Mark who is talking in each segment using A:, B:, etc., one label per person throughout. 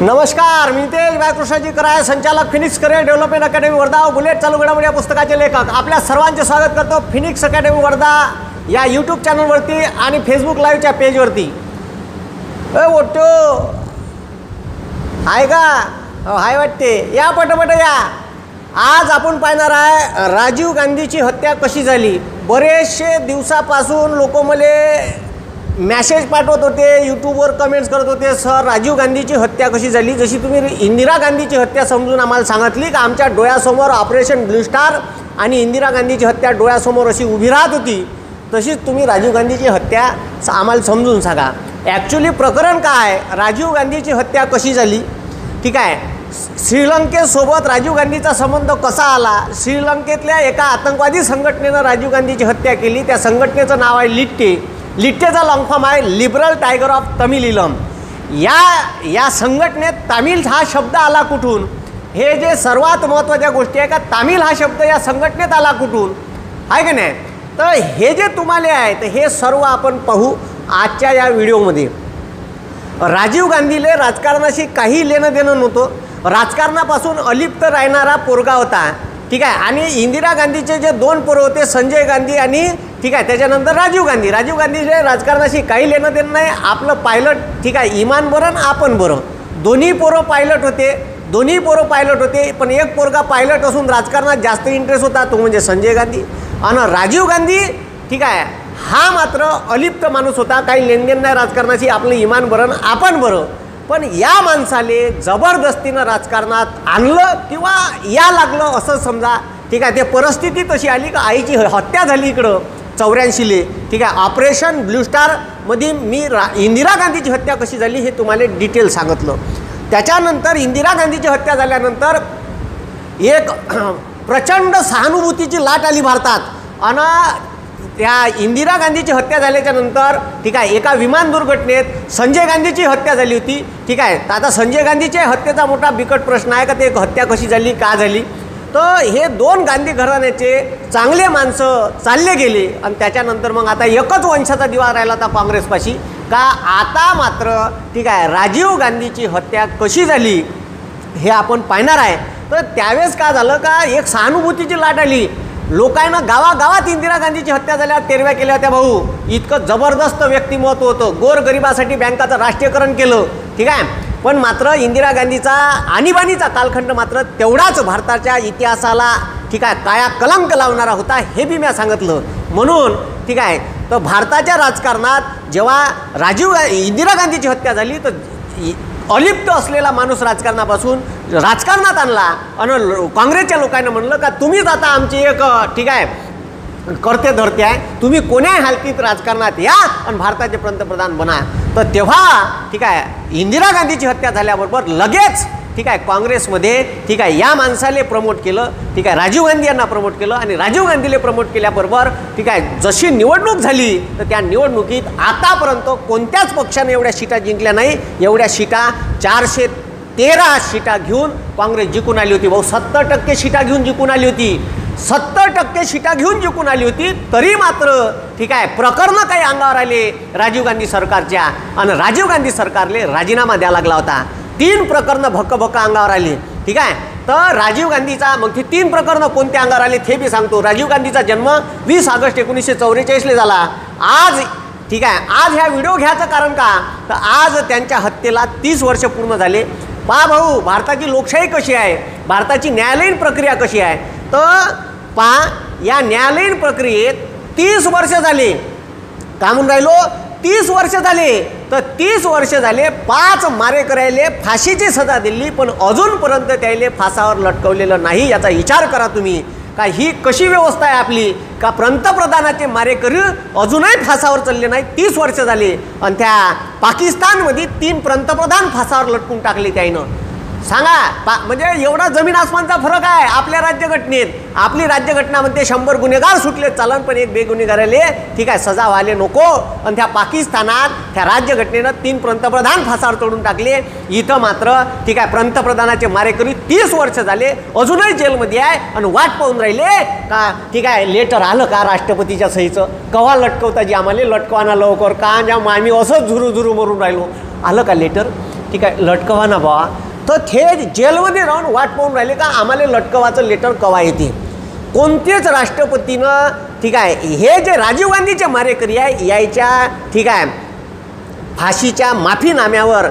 A: नमस्कार मी तेज बाळकृष्णाजी कराय संचालक phoenix career development academy Wardha bullet चालू घडामोडी या पुस्तकाचे लेखक. आपल्या सर्वांचे स्वागत करतो फिनिक्स अकॅडमी वर्धा या यूट्यूब चॅनलवरती आणि फेसबुक लाईव्हच्या पेजवरती ए ओटो आहे का? हाय वाटते. या पटपट या. आज आपण पाहणार आहे राजीव गांधीची हत्या कशी झाली? बरेचसे दिवसापासून लोक मले मॅसेज पाठवत होते यूट्यूबवर कमेंट्स करत होते सर राजीव गांधीची हत्या कशी झाली? जशी तुम्ही इंदिरा गांधीची हत्या समजून आम्हाला सांगितली का आमच्या डोळ्यासमोर ऑपरेशन ब्लू स्टार आणि इंदिरा गांधीची हत्या डोळ्यासमोर अशी उभी राहत होती तशीच तुम्ही राजीव गांधीची हत्या आम्हाला समजून सांगा. ॲक्च्युली प्रकरण काय राजीव गांधीची हत्या कशी झाली? ठीक आहे. श्रीलंकेसोबत राजीव गांधीचा संबंध कसा आला? श्रीलंकेतल्या एका आतंकवादी संघटनेनं राजीव गांधीची हत्या केली. त्या संघटनेचं नाव आहे लिट्टे. लिट्टेचा लॉंग फॉर्म आहे liberal tiger of Tamil Eelam या या संघटनेत तामिल हा शब्द आला कुठून? हे जे सर्वात महत्त्वाच्या गोष्टी आहे का तामिल हा शब्द या संघटनेत आला कुठून? आहे का नाही? तर हे जे तुम्हाला आहे तर हे सर्व आपण पाहू आजच्या या व्हिडिओमध्ये. राजीव गांधीले राजकारणाशी काही लेणं देणं नव्हतं. राजकारणापासून अलिप्त राहणारा पोरगा होता. ठीक आहे? आणि इंदिरा गांधीचे जे दोन पोरं होते संजय गांधी आणि ठीक आहे त्याच्यानंतर राजीव गांधी. राजीव गांधीचे राजकारणाशी काही लेणं देणं नाही आपलं पायलट ठीक आहे इमान बरं आणि आपण बरं. दोन्ही पोरं पायलट होते दोन्ही पोरं पायलट होते पण एक पोरगा पायलट असून राजकारणात जास्त इंटरेस्ट होता तो म्हणजे संजय गांधी. आणि राजीव गांधी ठीक आहे हा मात्र अलिप्त माणूस होता काही लेणदेण नाही राजकारणाशी आपलं इमान बरं आपण बरं. पण या माणसाले जबरदस्तीनं राजकारणात आणलं किंवा या लागलं असं समजा ठीक आहे ते परिस्थिती तशी आली का आईची हत्या झाली इकडं चौऱ्याऐंशीले ठीक आहे ऑपरेशन ब्लू स्टारमध्ये मी रा इंदिरा गांधीची हत्या कशी झाली हे तुम्हाला डिटेल सांगितलं. त्याच्यानंतर इंदिरा गांधीची हत्या झाल्यानंतर एक प्रचंड सहानुभूतीची लाट आली भारतात. आणि त्या इंदिरा गांधीची हत्या झाल्याच्यानंतर ठीक आहे एका विमान दुर्घटनेत संजय गांधीची हत्या झाली होती. ठीक आहे तर आता संजय गांधीच्या हत्येचा मोठा बिकट प्रश्न आहे का ते हत्या कशी झाली का झाली? तर हे दोन गांधी घराण्याचे चांगले माणसं चालले गेले आणि त्याच्यानंतर मग आता एकच वंशाचा दिवा राहिला होता काँग्रेसपाशी. का आता मात्र ठीक आहे राजीव गांधीची हत्या कशी झाली हे आपण पाहणार आहे. तर त्यावेळेस का झालं का एक सहानुभूतीची लाट आली. लोकांना गावागावात इंदिरा गांधीची हत्या झाल्या तेरव्या केल्या होत्या भाऊ. इतकं जबरदस्त व्यक्तिमत्व होतं. गोरगरिबासाठी बँकाचं राष्ट्रीयकरण केलं. ठीक आहे? पण मात्र इंदिरा गांधीचा आणीबाणीचा कालखंड मात्र तेवढाच भारताच्या इतिहासाला ठीक आहे काया कलंक लावणारा होता हे बी मी सांगितलं. म्हणून ठीक आहे तर भारताच्या राजकारणात जेव्हा राजीव इंदिरा गांधीची हत्या झाली तर अलिप्त असलेला माणूस राजकारणापासून राजकारणात आणला. आणि काँग्रेसच्या लोकांना म्हणलं का तुम्हीच आता आमची एक ठीक आहे करते धरते आहे. तुम्ही कोण्याही हालतीत राजकारणात या आणि भारताचे पंतप्रधान बना. तर तेव्हा ठीक आहे इंदिरा गांधीची हत्या झाल्याबरोबर लगेच ठीक आहे काँग्रेसमध्ये ठीक आहे या माणसाले प्रमोट केलं ठीक आहे राजीव गांधी यांना प्रमोट केलं आणि राजीव गांधीले प्रमोट केल्याबरोबर ठीक आहे जशी निवडणूक झाली तर त्या निवडणुकीत आतापर्यंत कोणत्याच पक्षाने एवढ्या शिटा जिंकल्या नाही. एवढ्या शिटा चारशे तेरा शिटा घेऊन काँग्रेस जिंकून आली होती. भाऊ सत्तर टक्के शिटा घेऊन जिंकून आली होती. सत्तर टक्के शिटा घेऊन जिंकून आली होती तरी मात्र ठीक आहे प्रकरणं काही अंगावर आले राजीव गांधी सरकारच्या. आणि राजीव गांधी सरकारले राजीनामा द्यावा लागला होता. तीन प्रकरणं भक्कभक्क अंगावर आली. ठीक आहे? तर राजीव गांधीचा मग ती तीन प्रकरणं कोणत्या अंगावर आले ते बी सांगतो. राजीव गांधीचा जन्म वीस ऑगस्ट एकोणीसशे चौवेचाळीसला झाला. आज ठीक आहे? आज ह्या व्हिडिओ घ्यायचं कारण का? तर आज त्यांच्या हत्येला तीस वर्ष पूर्ण झाले. पा भाऊ भारताची लोकशाही कशी आहे? भारताची न्यायालयीन प्रक्रिया कशी आहे? तर पा या न्यायालयीन प्रक्रियेत तीस वर्ष झाले. का म्हणून राहिलो. तीस वर्ष झाले. तर तीस वर्ष झाले पाच मारेकऱ्याले फाशीची सजा दिली पण अजूनपर्यंत त्याले फासावर लटकवलेलं नाही याचा विचार करा तुम्ही. का ही कशी व्यवस्था आहे आपली? का पंतप्रधानाचे मारेकरी अजूनही फासावर चालले नाही तीस वर्ष झाले आणि त्या पाकिस्तानमध्ये तीन पंतप्रधान फासावर लटकून टाकले त्याईनं. सांगा पा म्हणजे एवढा जमीन आसमानचा फरक आहे आपल्या राज्यघटनेत. आपली राज्यघटना म्हणते शंभर गुन्हेगार सुटले चालन पण एक बेगुन्हेगाराले ठीक आहे सजा व्हायले नको. आणि त्या पाकिस्तानात त्या राज्यघटनेनं तीन पंतप्रधान फासावर चढून टाकले. इथं मात्र ठीक आहे पंतप्रधानाचे मारेकरी तीस वर्ष झाले अजूनही जेलमध्ये आहे आणि वाट पाहून राहिले. का ठीक आहे लेटर आलं का राष्ट्रपतीच्या सहीचं? कवा लटकवता जी आम्हाला? लटकवाना लवकर का ज्या आम्ही असंच झुरू झुरू मरून राहिलो. आलं का लेटर? ठीक आहे लटकवा ना तर थे जेलमध्ये राहून वाट पाहून राहिले का आम्हाला लटकवाचं लेटर कवा येते कोणतेच राष्ट्रपतीनं ठीक आहे हे जे राजीव गांधीचे मारेकरी आहे यायच्या ठीक आहे फाशीच्या माफीनाम्यावर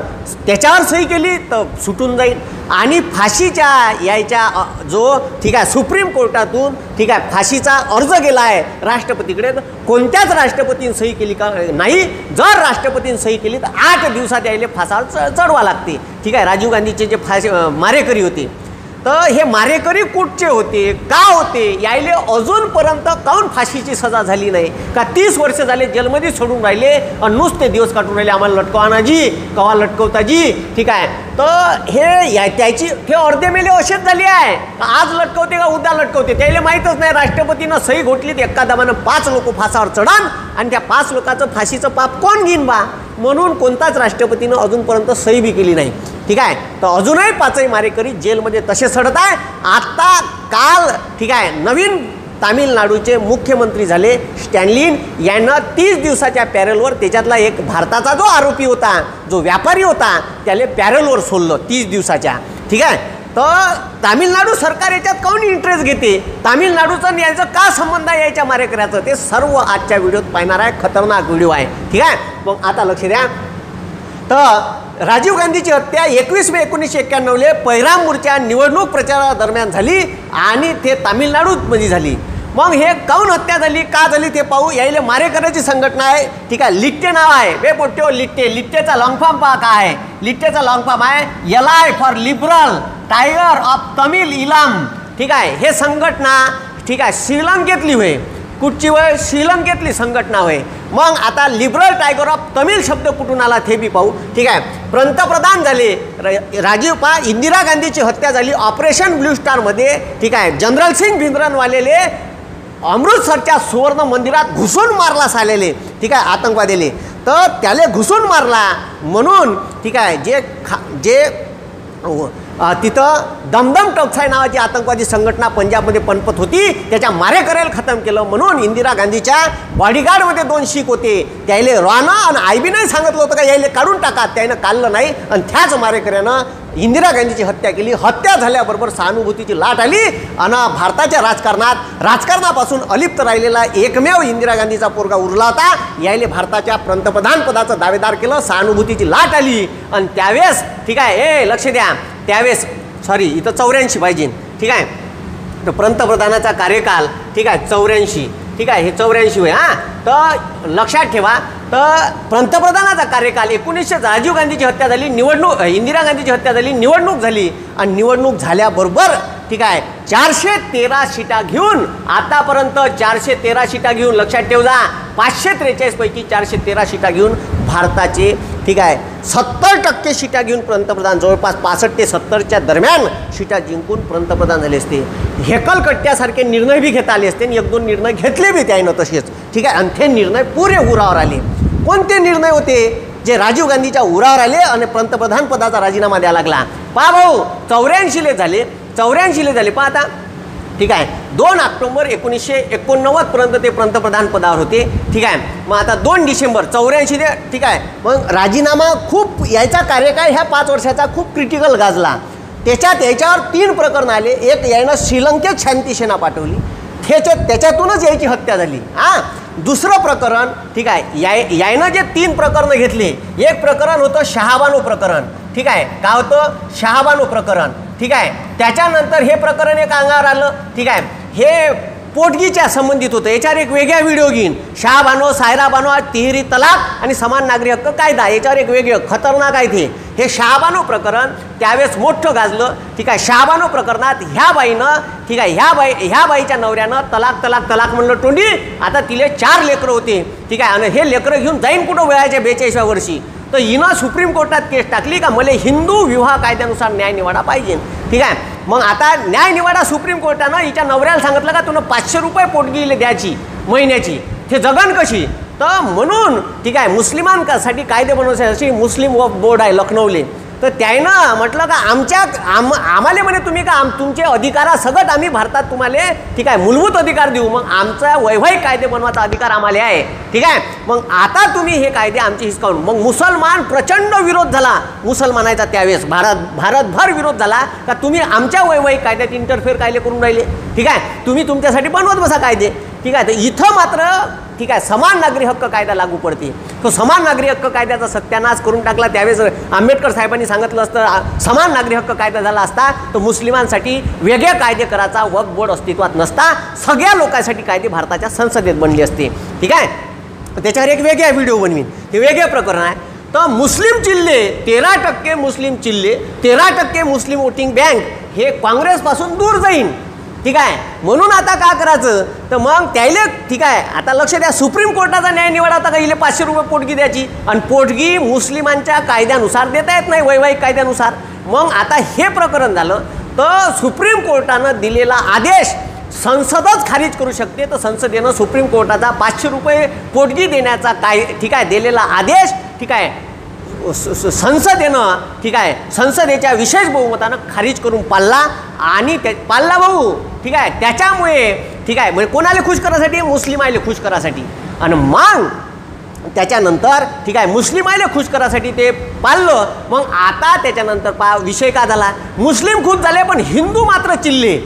A: त्याच्यावर सही केली तर सुटून जाईल. आणि फाशीच्या यायच्या जो ठीक आहे सुप्रीम कोर्टातून ठीक आहे फाशीचा अर्ज गेला आहे राष्ट्रपतीकडे तर कोणत्याच राष्ट्रपतीने सही केली का नाही. जर राष्ट्रपतीने सही केली तर आठ दिवसात यायला फासाला च चढवा लागते. ठीक आहे राजीव गांधीचे जे फाशी मारेकरी होते तर हे मारेकरी कुठचे होते? का होते? यायले अजूनपर्यंत काऊन फाशीची सजा झाली नाही? का तीस वर्ष झाले जेलमध्ये सोडून राहिले आणि नुसते दिवस काढून राहिले आम्हाला लटकवाना जी कवा लटकवता जी ठीक आहे. तर हे या त्याची हे अर्धे मेले असेच झाले आहे. आज लटकवते का उद्या लटकवते? त्याला माहीतच नाही. राष्ट्रपतीनं सही घोटली तर एका दमानं पाच लोक फासावर चढान आणि त्या पाच लोकांचं फाशीचं पाप कोण घेईन बा? म्हणून कोणताच राष्ट्रपतीनं अजूनपर्यंत सही बी केली नाही. ठीक आहे? तर अजूनही पाचही मारेकरी जेलमध्ये तसे सडत आहे. आत्ता काल ठीक आहे नवीन तामिळनाडूचे मुख्यमंत्री झाले स्टॅनलिन. यानं तीस दिवसाच्या पॅरेलवर त्याच्यातला एक भारताचा जो आरोपी होता जो व्यापारी होता त्याला पॅरेलवर सोडलं तीस दिवसाच्या. ठीक आहे? तर तामिळनाडू सरकार याच्यात काऊन इंटरेस्ट घेते? तामिळनाडूचं यायचं का संबंध आहे याच्या मारेकऱ्याचं? ते सर्व आजच्या व्हिडिओत पाहणार आहे. खतरनाक व्हिडिओ आहे. ठीक आहे? मग आता लक्ष द्या. तर राजीव गांधीची हत्या एकवीस मे एकोणीसशे एक्क्याण्णवले पैराम निवडणूक प्रचारादरम्यान झाली आणि ते तामिळनाडूमध्ये झाली. मग हे काऊन हत्या झाली? का झाली ते पाहू. यायले मारेकऱ्याची संघटना आहे. ठीक आहे लिट्टे नाव आहे. वे पोट्यो लिट्टे. लिट्टेचा लॉंगफॉर्म पा पहा काय आहे. लिट्टेचा लॉंगफॉर्म आहे. यलाय for liberal tiger of Tamil Eelam ठीक आहे हे संघटना ठीक आहे श्रीलंकेतली होय. कुठची वय? श्रीलंकेतली संघटना होय. मग आता लिबरल टायगर ऑफ तमिळ शब्द कुठून आला ते बी पाहू. ठीक आहे. पंतप्रधान झाले. र- राजीव पा इंदिरा गांधीची हत्या झाली. ऑपरेशन ब्ल्यू स्टारमध्ये ठीक आहे. जनरल सिंग भिंद्रनवालेले अमृतसरच्या सुवर्ण मंदिरात घुसून मारला सालेले. ठीक आहे. आतंकवादीले. तर त्याले घुसून मारला. म्हणून ठीक आहे. जे खा जे तिथं दमदम टोक्साय नावाची आतंकवादी संघटना पंजाबमध्ये पनपत होती. त्याच्या मारेकऱ्याला खतम केलं म्हणून इंदिरा गांधीच्या बॉडीगार्डमध्ये दोन शीख होते. त्याले रॉना आणि आयबीनं सांगितलं होतं का? यायले काढून टाका. त्यानं काढलं नाही आणि त्याच मारेकऱ्यानं इंदिरा गांधीची हत्या केली. हत्या झाल्याबरोबर सहानुभूतीची लाट आली आणि भारताच्या राजकारणात राजकारणापासून अलिप्त राहिलेला एकमेव इंदिरा गांधीचा पोरगा उरला होता. यायले भारताच्या पंतप्रधानपदाचं दावेदार केलं सहानुभूतीची लाट आली. आणि त्यावेळेस ठीक आहे ए लक्ष द्या. त्यावेळेस सॉरी इथं चौऱ्याऐंशी पाहिजे ठीक आहे. तर पंतप्रधानाचा कार्यकाल ठीक आहे चौऱ्याऐंशी. ठीक आहे हे चौऱ्याऐंशी होय हां? तर लक्षात ठेवा तर पंतप्रधानाचा कार्यकाल एकोणीसशे राजीव गांधीची हत्या झाली निवडणूक इंदिरा गांधीची हत्या झाली निवडणूक झाली. आणि निवडणूक झाल्याबरोबर ठीक आहे. चारशे तेरा शिटा घेऊन आतापर्यंत चारशे तेरा शिटा घेऊन लक्षात ठेव जा पाचशे त्रेचाळीसपैकी चारशे तेरा शिटा घेऊन भारताचे ठीक आहे. सत्तर टक्के सीटा घेऊन पंतप्रधान जवळपास पासष्ट ते सत्तरच्या दरम्यान सीटा जिंकून पंतप्रधान झाले असते. हेकलकट्ट्यासारखे निर्णय बी घेता आले असते आणि एक दोन निर्णय घेतले बी त्यानं तसेच. ठीक आहे. आणि ते निर्णय पुरे उरावर आले. कोणते निर्णय होते? जे राजीव गांधीच्या उरावर आले आणि पंतप्रधान पदाचा राजीनामा द्यावा लागला. पा भाऊ चौऱ्याऐंशीले झाले. चौऱ्याऐंशीले झाले. पहा आता. ठीक आहे. दोन ऑक्टोबर एकोणीसशे एकोणनव्वदपर्यंत ते पंतप्रधान पदावर होते. ठीक आहे. मग आता दोन डिसेंबर चौऱ्याऐंशी ते ठीक आहे. मग राजीनामा खूप यायचा कार्यकाळ ह्या पाच वर्षाचा खूप क्रिटिकल गाजला. त्याच्यात याच्यावर तीन प्रकरण आले. एक यानं श्रीलंकेत शांतीसेना पाठवली. त्याच्यात त्याच्यातूनच यायची हत्या झाली. हां? दुसरं प्रकरण ठीक आहे. याय यायनं जे तीन प्रकरणं घेतले. एक प्रकरण होतं शहाबानो प्रकरण. ठीक आहे. का होतं? शहाबानो प्रकरण. ठीक आहे? त्याच्यानंतर हे प्रकरण एक अंगावर आलं. ठीक आहे? हे पोटगीच्या संबंधित होतं. याच्यावर एक वेगळा व्हिडिओ घेईन. शहाबानो सायरा बानो तिहेरी तलाक आणि समान नागरी हक्क कायदा. याच्यावर एक वेगळं खतरनाक आहे ते. हे शहाबानो प्रकरण त्यावेळेस मोठं गाजलं. ठीक आहे? शहाबानो प्रकरणात ह्या बाईनं ठीक आहे? ह्या बाई ह्या बाईच्या नवऱ्यानं तलाक तलाक तलाक म्हणलं तोंडी. आता तिले चार लेकरं होते. ठीक आहे? आणि हे लेकरं घेऊन जाईन कुठं? वयाच्या बेचाळीसव्या वर्षी. तर हिनं सुप्रीम कोर्टात केस टाकली का? मला हिंदू विवाह कायद्यानुसार न्याय निवाडा पाहिजे. ठीक आहे? मग आता न्याय निवाडा सुप्रीम कोर्टानं हिच्या नवऱ्याला सांगितलं का तुला पाचशे रुपये पोटगीले द्यायची महिन्याची. ते जगन कशी? तर म्हणून ठीक आहे मुस्लिमांसाठी कायदे बनवण्यासाठी मुस्लिम वक्फ बोर्ड आहे लखनौले. तर त्यानं म्हटलं का आमच्या आम आम्हाला म्हणे तुम्ही का आम तुमचे अधिकारासकट आम्ही भारतात तुम्हाला ठीक आहे मूलभूत अधिकार देऊ. मग आमचा वैवाहिक कायदे बनवायचा अधिकार आम्हाला आहे. ठीक आहे? मग आता तुम्ही हे कायदे आमचे हिसकावून मग मुसलमान प्रचंड विरोध झाला मुसलमानाचा त्यावेळेस. भारत भारतभर विरोध झाला का तुम्ही आमच्या वैवाहिक कायद्यात इंटरफेअर कायदे करून राहिले? ठीक आहे? तुम्ही तुमच्यासाठी बनवत बसा कायदे. ठीक आहे तर इथं मात्र ठीक आहे समान नागरी हक्क कायदा लागू पडते. तो समान नागरी हक्क कायद्याचा सत्यानाश करून टाकला. त्यावेळेस आंबेडकर साहेबांनी सांगितलं असतं समान नागरी हक्क कायदा झाला असता तर मुस्लिमांसाठी वेगळे कायदे करायचा वक बोर्ड अस्तित्वात नसता. सगळ्या लोकांसाठी कायदे भारताच्या संसदेत बनले असते. ठीक आहे त्याच्यावर एक वेगळा व्हिडिओ बनवीन. हे वेगळे प्रकरण आहे. तर मुस्लिम चिल्ले तेरा टक्के मुस्लिम चिल्ले तेरा टक्के मुस्लिम वोटिंग बँक हे काँग्रेसपासून दूर जाईन. ठीक आहे? म्हणून आता का करायचं? तर मग त्याले ठीक आहे आता लक्ष द्या सुप्रीम कोर्टाचा न्याय निवडा आता का इले पाचशे रुपये पोटगी द्यायची? आणि पोटगी मुस्लिमांच्या कायद्यानुसार देता येत नाही वैवाहिक कायद्यानुसार. मग आता हे प्रकरण झालं तर सुप्रीम कोर्टानं दिलेला आदेश संसदच खारिज करू शकते. तर संसदेनं सुप्रीम कोर्टाचा पाचशे रुपये पोटगी देण्याचा काय ठीक आहे दिलेला आदेश ठीक आहे स- संसदेनं ठीक आहे संसदेच्या विशेष बहुमतानं खारिज करून पाळला आणि त्या पाळला भाऊ. ठीक आहे? त्याच्यामुळे ठीक आहे? म्हणजे कोणाला खुश करायसाठी मुस्लिम आईले खुश करायसाठी आणि मग त्याच्यानंतर ठीक आहे? मुस्लिम आईले खुश करायसाठी ते पाळलं. मग आता त्याच्यानंतर पा विषय का झाला? मुस्लिम खुश झाले पण हिंदू मात्र चिल्ले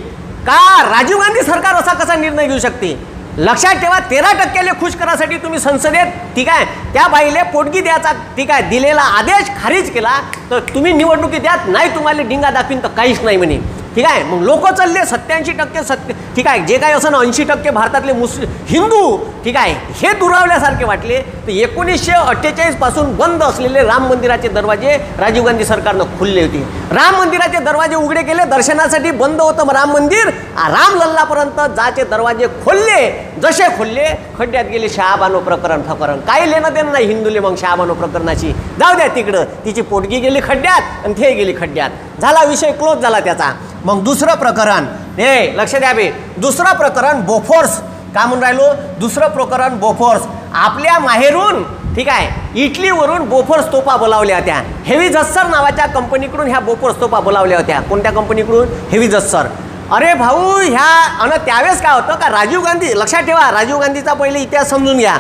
A: का? राजीव गांधी सरकार असा कसा निर्णय घेऊ शकते? लक्षात ठेवा तेरा टक्क्याले खुश करायसाठी तुम्ही संसदेत ठीक आहे? त्या बाईले पोटगी द्यायचा ठीक आहे? दिलेला आदेश खारिज केला तर तुम्ही निवडणुकी द्यात नाही तुम्हाला डिंगा दाखवीन तर काहीच नाही म्हणे. ठीक आहे? मग लोक चालले सत्याऐंशी टक्के सत्य ठीक आहे? जे काही असं ऐंशी टक्के भारतातले मुस्लिम हिंदू ठीक आहे? हे दुरावल्यासारखे वाटले तर एकोणीसशे अठ्ठेचाळीसपासून बंद असलेले राम मंदिराचे दरवाजे राजीव गांधी सरकारनं खुलले होते. राम मंदिराचे दरवाजे उघडे केले दर्शनासाठी बंद होतं मग राम मंदिर. राम लल्लापर्यंत जाचे दरवाजे खोलले. जसे खोलले खड्ड्यात गेले शहाबानो प्रकरण प्रकरण काही लेणं देणं नाही हिंदूले मग शहाबानो प्रकरणाची. जाऊ द्या तिकडं. तिची पोटगी गेली खड्ड्यात आणि ते गेली खड्ड्यात. झाला विषय क्लोज झाला त्याचा. मग दुसरं प्रकरण. हे लक्ष द्या बे. दुसरं प्रकरण बोफोर्स. काय म्हणून राहिलो? दुसरं प्रकरण बोफोर्स. आपल्या माहेरून ठीक आहे इटलीवरून बोफोर्स तोफा बोलावल्या होत्या. हेवी जस्सर नावाच्या कंपनीकडून ह्या बोफोर्स तोफा बोलावल्या होत्या. कोणत्या कंपनीकडून? हेवी जस्सर. अरे भाऊ ह्या आणि त्यावेळेस काय होतं का राजीव गांधी लक्षात ठेवा राजीव गांधीचा पहिले इतिहास समजून घ्या.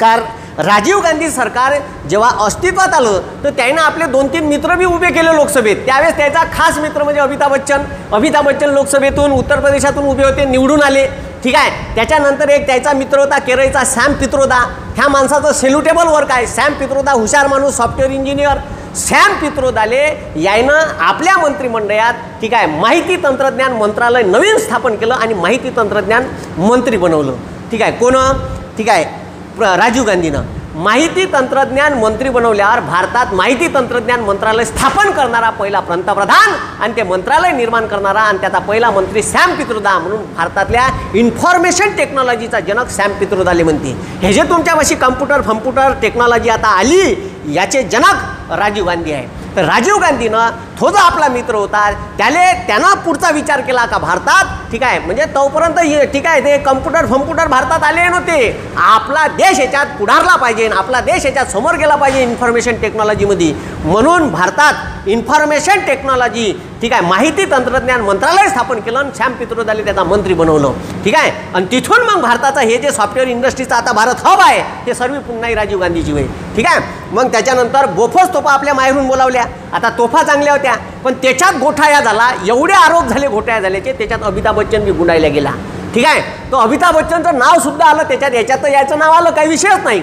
A: कार राजीव गांधी सरकार जेव्हा अस्तित्वात आलं तर त्यानं आपले दोन तीन मित्र बी उभे केले लोकसभेत. त्यावेळेस त्याचा खास मित्र म्हणजे अमिताभ बच्चन. अमिताभ बच्चन लोकसभेतून उत्तर प्रदेशातून उभे होते निवडून आले. ठीक आहे? त्याच्यानंतर एक त्याचा मित्र होता केरळचा सॅम पित्रोदा. ह्या माणसाचं सेल्युटेबल वर्क आहे. सॅम पित्रोदा हुशार माणूस सॉफ्टवेअर इंजिनियर सॅम पित्रोदाले यानं आपल्या मंत्रिमंडळात ठीक आहे माहिती तंत्रज्ञान मंत्रालय नवीन स्थापन केलं आणि माहिती तंत्रज्ञान मंत्री बनवलं. ठीक आहे? कोण? ठीक आहे प्र- राजीव गांधीनं माहिती तंत्रज्ञान मंत्री बनवल्यावर भारतात माहिती तंत्रज्ञान मंत्रालय स्थापन करणारा पहिला पंतप्रधान आणि ते मंत्रालय निर्माण करणारा आणि त्याचा पहिला मंत्री सॅम पित्रोदा म्हणून भारतातल्या इन्फॉर्मेशन टेक्नॉलॉजीचा जनक सॅम पित्रोदाले म्हणते. हे जे तुमच्यापाशी कम्प्युटर फम्प्युटर टेक्नॉलॉजी आता आली याचे जनक राजीव गांधी आहे तर राजीव गांधीनं तो जो आपला मित्र होता त्याने त्यांना पुढचा विचार केला का भारतात? ठीक आहे म्हणजे तोपर्यंत हे ठीक आहे ते कम्प्युटर फम्प्युटर भारतात आले नव्हते. आपला देश याच्यात पुढारला पाहिजे आपला देश याच्यात समोर गेला पाहिजे इन्फॉर्मेशन टेक्नॉलॉजीमध्ये म्हणून भारतात इन्फॉर्मेशन टेक्नॉलॉजी ठीक आहे माहिती तंत्रज्ञान मंत्रालय स्थापन केलं आणि श्याम पित्रोदाले त्याचा मंत्री बनवलं. ठीक आहे? आणि तिथून मग भारताचा हे जे सॉफ्टवेअर इंडस्ट्रीचा आता भारत हब आहे हे सर्व पुन्हा राजीव गांधीजी होईल. ठीक आहे? मग त्याच्यानंतर बोफोस तोफा आपल्या माहेरून बोलावल्या. आता तोफा चांगल्या होत्या पण त्याच्यात घोटाळा झाला एवढे आरोप झाले घोटाळ्या झाल्याचे त्याच्यात अमिताभ बच्चन बी गुंडायला गेला. ठीक आहे? तो अमिताभ बच्चनचं नाव सुद्धा आलं त्याच्यात याच्यात याचं नाव आलं काही विषयच नाही.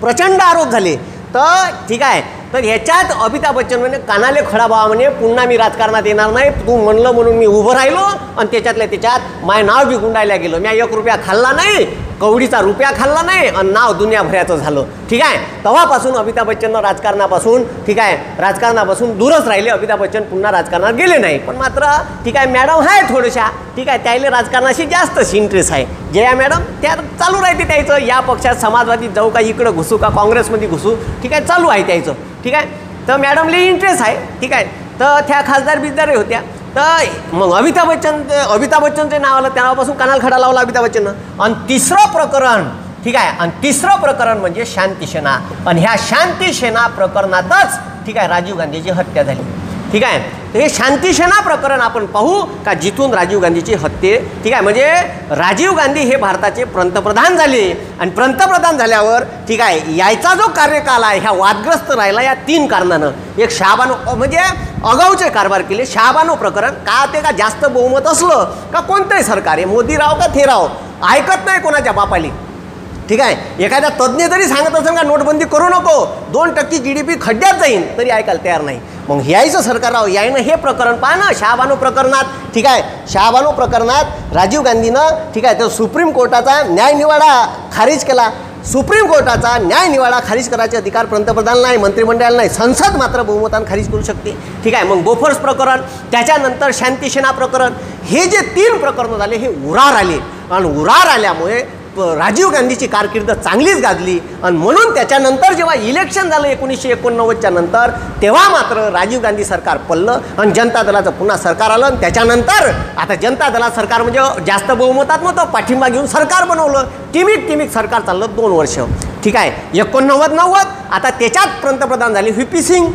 A: प्रचंड आरोप झाले. तर ठीक आहे तर ह्याच्यात अमिताभ बच्चन म्हणे कानाले खडा बाबा म्हणे पुन्हा मी राजकारणात येणार नाही. तू म्हणलं म्हणून मी उभं राहिलो आणि त्याच्यातल्या त्याच्यात माय नाव बी गुंडायला गेलो. मी एक रुपया खाल्ला नाही कवडीचा रुपया खाल्ला नाही आणि नाव दुनियाभऱ्याचं झालं. ठीक आहे? तेव्हापासून अमिताभ बच्चननं राजकारणापासून ठीक आहे राजकारणापासून दूरच राहिले. अमिताभ बच्चन पुन्हा राजकारणात गेले नाही. पण मात्र ठीक आहे मॅडम आहे थोड्याशा ठीक आहे त्याला राजकारणाशी जास्तच इंटरेस्ट आहे. जया मॅडम त्या चालू राहते त्याचं या पक्षात समाजवादी जाऊ का इकडं घुसू का काँग्रेसमध्ये घुसू. ठीक आहे चालू आहे त्याचं ठीक आहे? तर मॅडमला इंटरेस्ट आहे. ठीक आहे? तर त्या खासदार बिजदार होत्या. तर मग अमिताभ बच्चन अमिताभ बच्चनचे नाव आलं तेव्हापासून कानाल खडा लावला अमिताभ बच्चननं. आणि तिसरं प्रकरण ठीक आहे? आणि तिसरं प्रकरण म्हणजे शांती सेना. आणि ह्या शांती सेना प्रकरणातच ठीक आहे राजीव गांधीची हत्या झाली. ठीक आहे? हे शांतीसेना प्रकरण आपण पाहू का जिथून राजीव गांधीची हत्ये. ठीक आहे? म्हणजे राजीव गांधी हे भारताचे पंतप्रधान झाले आणि पंतप्रधान झाल्यावर ठीक आहे यायचा जो कार्यकाल आहे ह्या वादग्रस्त राहिला या तीन कारणानं. एक शहाबानो म्हणजे अगाऊचे कारभार केले. शहाबानो प्रकरण का ते का जास्त बहुमत असलं का कोणतंही सरकार आहे? मोदी राव का थे राव ऐकत नाही कोणाच्या बापाली. ठीक आहे? एखाद्या तज्ज्ञ जरी सांगत असेल का नोटबंदी करू नको दोन टक्के जी डी पी खड्ड्यात जाईन तरी ऐकायला तयार नाही. मग यायचं सरकार राव यायनं हे प्रकरण पहा ना शहाबानू प्रकरणात ठीक आहे? शहाबानू प्रकरणात राजीव गांधीनं ठीक आहे तो सुप्रीम कोर्टाचा न्यायनिवाडा खारिज केला. सुप्रीम कोर्टाचा न्यायनिवाडा खारिज करायचे अधिकार पंतप्रधान नाही मंत्रिमंडळाला नाही संसद मात्र बहुमतान खारिज करू शकते. ठीक आहे? मग बोफर्स प्रकरण त्याच्यानंतर शांतीसेना प्रकरण हे जे तीन प्रकरणं झाले हे उरार आले. आणि उरार आल्यामुळे राजीव गांधीची कारकीर्द चांगलीच गाजली. आणि म्हणून त्याच्यानंतर जेव्हा इलेक्शन झालं एकोणीसशे एकोणनव्वदच्या नंतर तेव्हा मात्र राजीव गांधी सरकार पडलं आणि जनता दलाचं पुन्हा सरकार आलं आणि त्याच्यानंतर आता जनता दला सरकार म्हणजे जास्त बहुमतात नव्हतं पाठिंबा घेऊन सरकार बनवलं. टिमिक टिमिक सरकार चाललं दोन वर्ष. ठीक आहे? एकोणनव्वद नव्वद आता त्याच्यात पंतप्रधान झाले व्ही पी सिंग.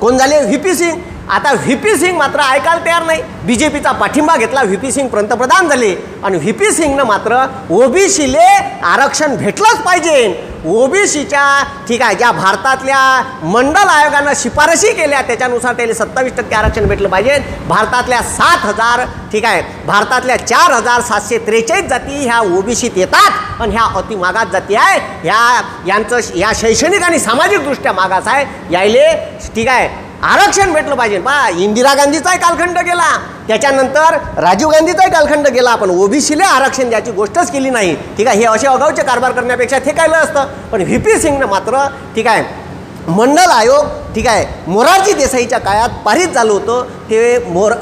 A: कोण झाले? V P Singh. आता व्ही पी सिंग मात्र ऐकायला तयार नाही. बी जे पीचा पाठिंबा घेतला. व्ही पी सिंग पंतप्रधान झाले. आणि व्ही पी सिंगनं मात्र ओबीसीले आरक्षण भेटलंच पाहिजे. ओबीसीच्या ठीक आहे ज्या भारतातल्या मंडल आयोगानं शिफारशी केल्या त्याच्यानुसार त्याला सत्तावीस टक्के आरक्षण भेटलं पाहिजे. भारतातल्या सात हजार ठीक आहे भारतातल्या चार हजार सातशे त्रेचाळीस जाती ह्या ओबीसीत येतात आणि ह्या अतिमागास जाती आहे. ह्या यांचं या शैक्षणिक आणि सामाजिकदृष्ट्या मागास आहे. यायले ठीक आहे आरक्षण भेटलं पाहिजे. बा इंदिरा गांधीचाही कालखंड गेला त्याच्यानंतर राजीव गांधीचाही कालखंड गेला पण ओबीसीला आरक्षण द्यायची गोष्टच केली नाही. ठीक आहे हे असे अगाऊचे कारभार करण्यापेक्षा ते कायलं असतं पण व्ही. पी. सिंगनं मात्र ठीक आहे मंडल आयोग ठीक आहे मोरारजी देसाईच्या काळात पारित झालं होतं. ते मोर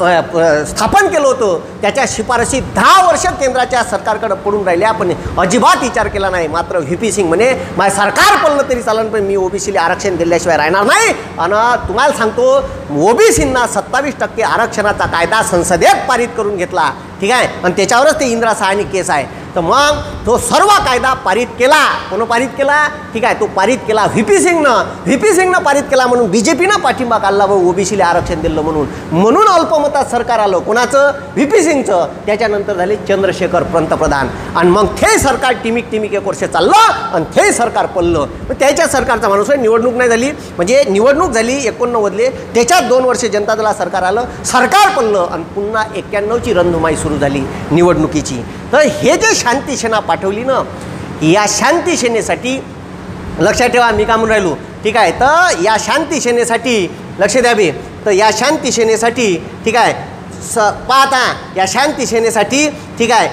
A: स्थापन केलं होतं. त्याच्या शिफारशी दहा वर्ष केंद्राच्या सरकारकडे पडून राहिल्या. पण अजिबात विचार केला नाही. मात्र व्ही पी सिंग म्हणे माझं सरकार पडलं तरी चालन पण मी ओबीसीला आरक्षण दिल्याशिवाय राहणार नाही. आणि तुम्हाला सांगतो ओबीसींना सत्तावीस टक्के आरक्षणाचा कायदा संसदेत पारित करून घेतला. ठीक आहे? आणि त्याच्यावरच ते इंदिरा सहानी केस आहे. तर मग तो सर्व कायदा पारित केला. कोण पारित केला? ठीक आहे तो पारित केला व्ही पी सिंगनं. व्ही पी सिंगनं पारित केला म्हणून बी जे पीनं पाठिंबा काढला व ओबीसीला आरक्षण दिलं म्हणून. म्हणून अल्पमतात सरकार आलं. कोणाचं? व्ही पी सिंगचं. त्याच्यानंतर झाले चंद्रशेखर पंतप्रधान. आणि मग ते सरकार टिमिक टिमिक एक वर्ष चाललं आणि ते सरकार पडलं. मग त्याच्या सरकारचा माणूस आहे निवडणूक नाही झाली. म्हणजे निवडणूक झाली एकोणनव्वदले. त्याच्यात दोन वर्ष जनता दला सरकार आलं सरकार पडलं आणि पुन्हा एक्क्याण्णवची रणधुमाई सुरू झाली निवडणुकीची. तर हे जे शांती सेना पाठवली ना या शांती सेनेसाठी लक्षात ठेवा मी का म्हणून राहिलो? ठीक आहे? तर या शांती सेनेसाठी लक्ष द्यावे तर या शांती सेनेसाठी ठीक आहे? स पाहता. या शांती सेनेसाठी ठीक आहे?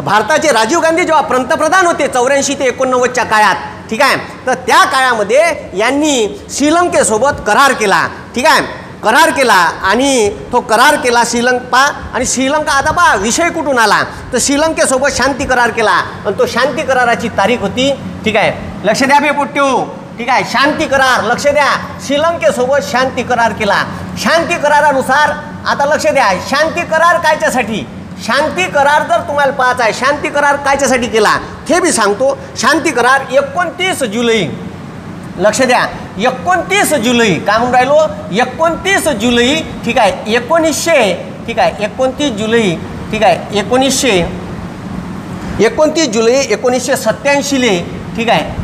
A: भारताचे राजीव गांधी जेव्हा पंतप्रधान होते चौऱ्याऐंशी ते एकोणनव्वदच्या काळात ठीक आहे? तर त्या काळामध्ये यांनी श्रीलंकेसोबत करार केला ठीक आहे? करार केला आणि तो करार केला श्रीलंका आणि श्रीलंका आता पा विषय कुठून आला? तर श्रीलंकेसोबत शांती करार केला. आणि तो शांती कराराची तारीख होती ठीक आहे? लक्ष द्या बे पोट्टू. ठीक आहे शांती करार लक्ष द्या. श्रीलंकेसोबत शांती करार केला. शांती करारानुसार आता लक्ष द्या शांती करार कायच्यासाठी? शांती करार जर तुम्हाला पाहायचा आहे शांती करार कायच्यासाठी केला? हे बी सांगतो शांती करार एकोणतीस जुलै. लक्ष द्या एकोणतीस जुलै काय म्हणून राहिलो? एकोणतीस जुलै ठीक आहे एकोणीसशे ठीक आहे एकोणतीस जुलै ठीक आहे एकोणीसशे. एकोणतीस जुलै एकोणीसशे सत्याऐंशीले ठीक आहे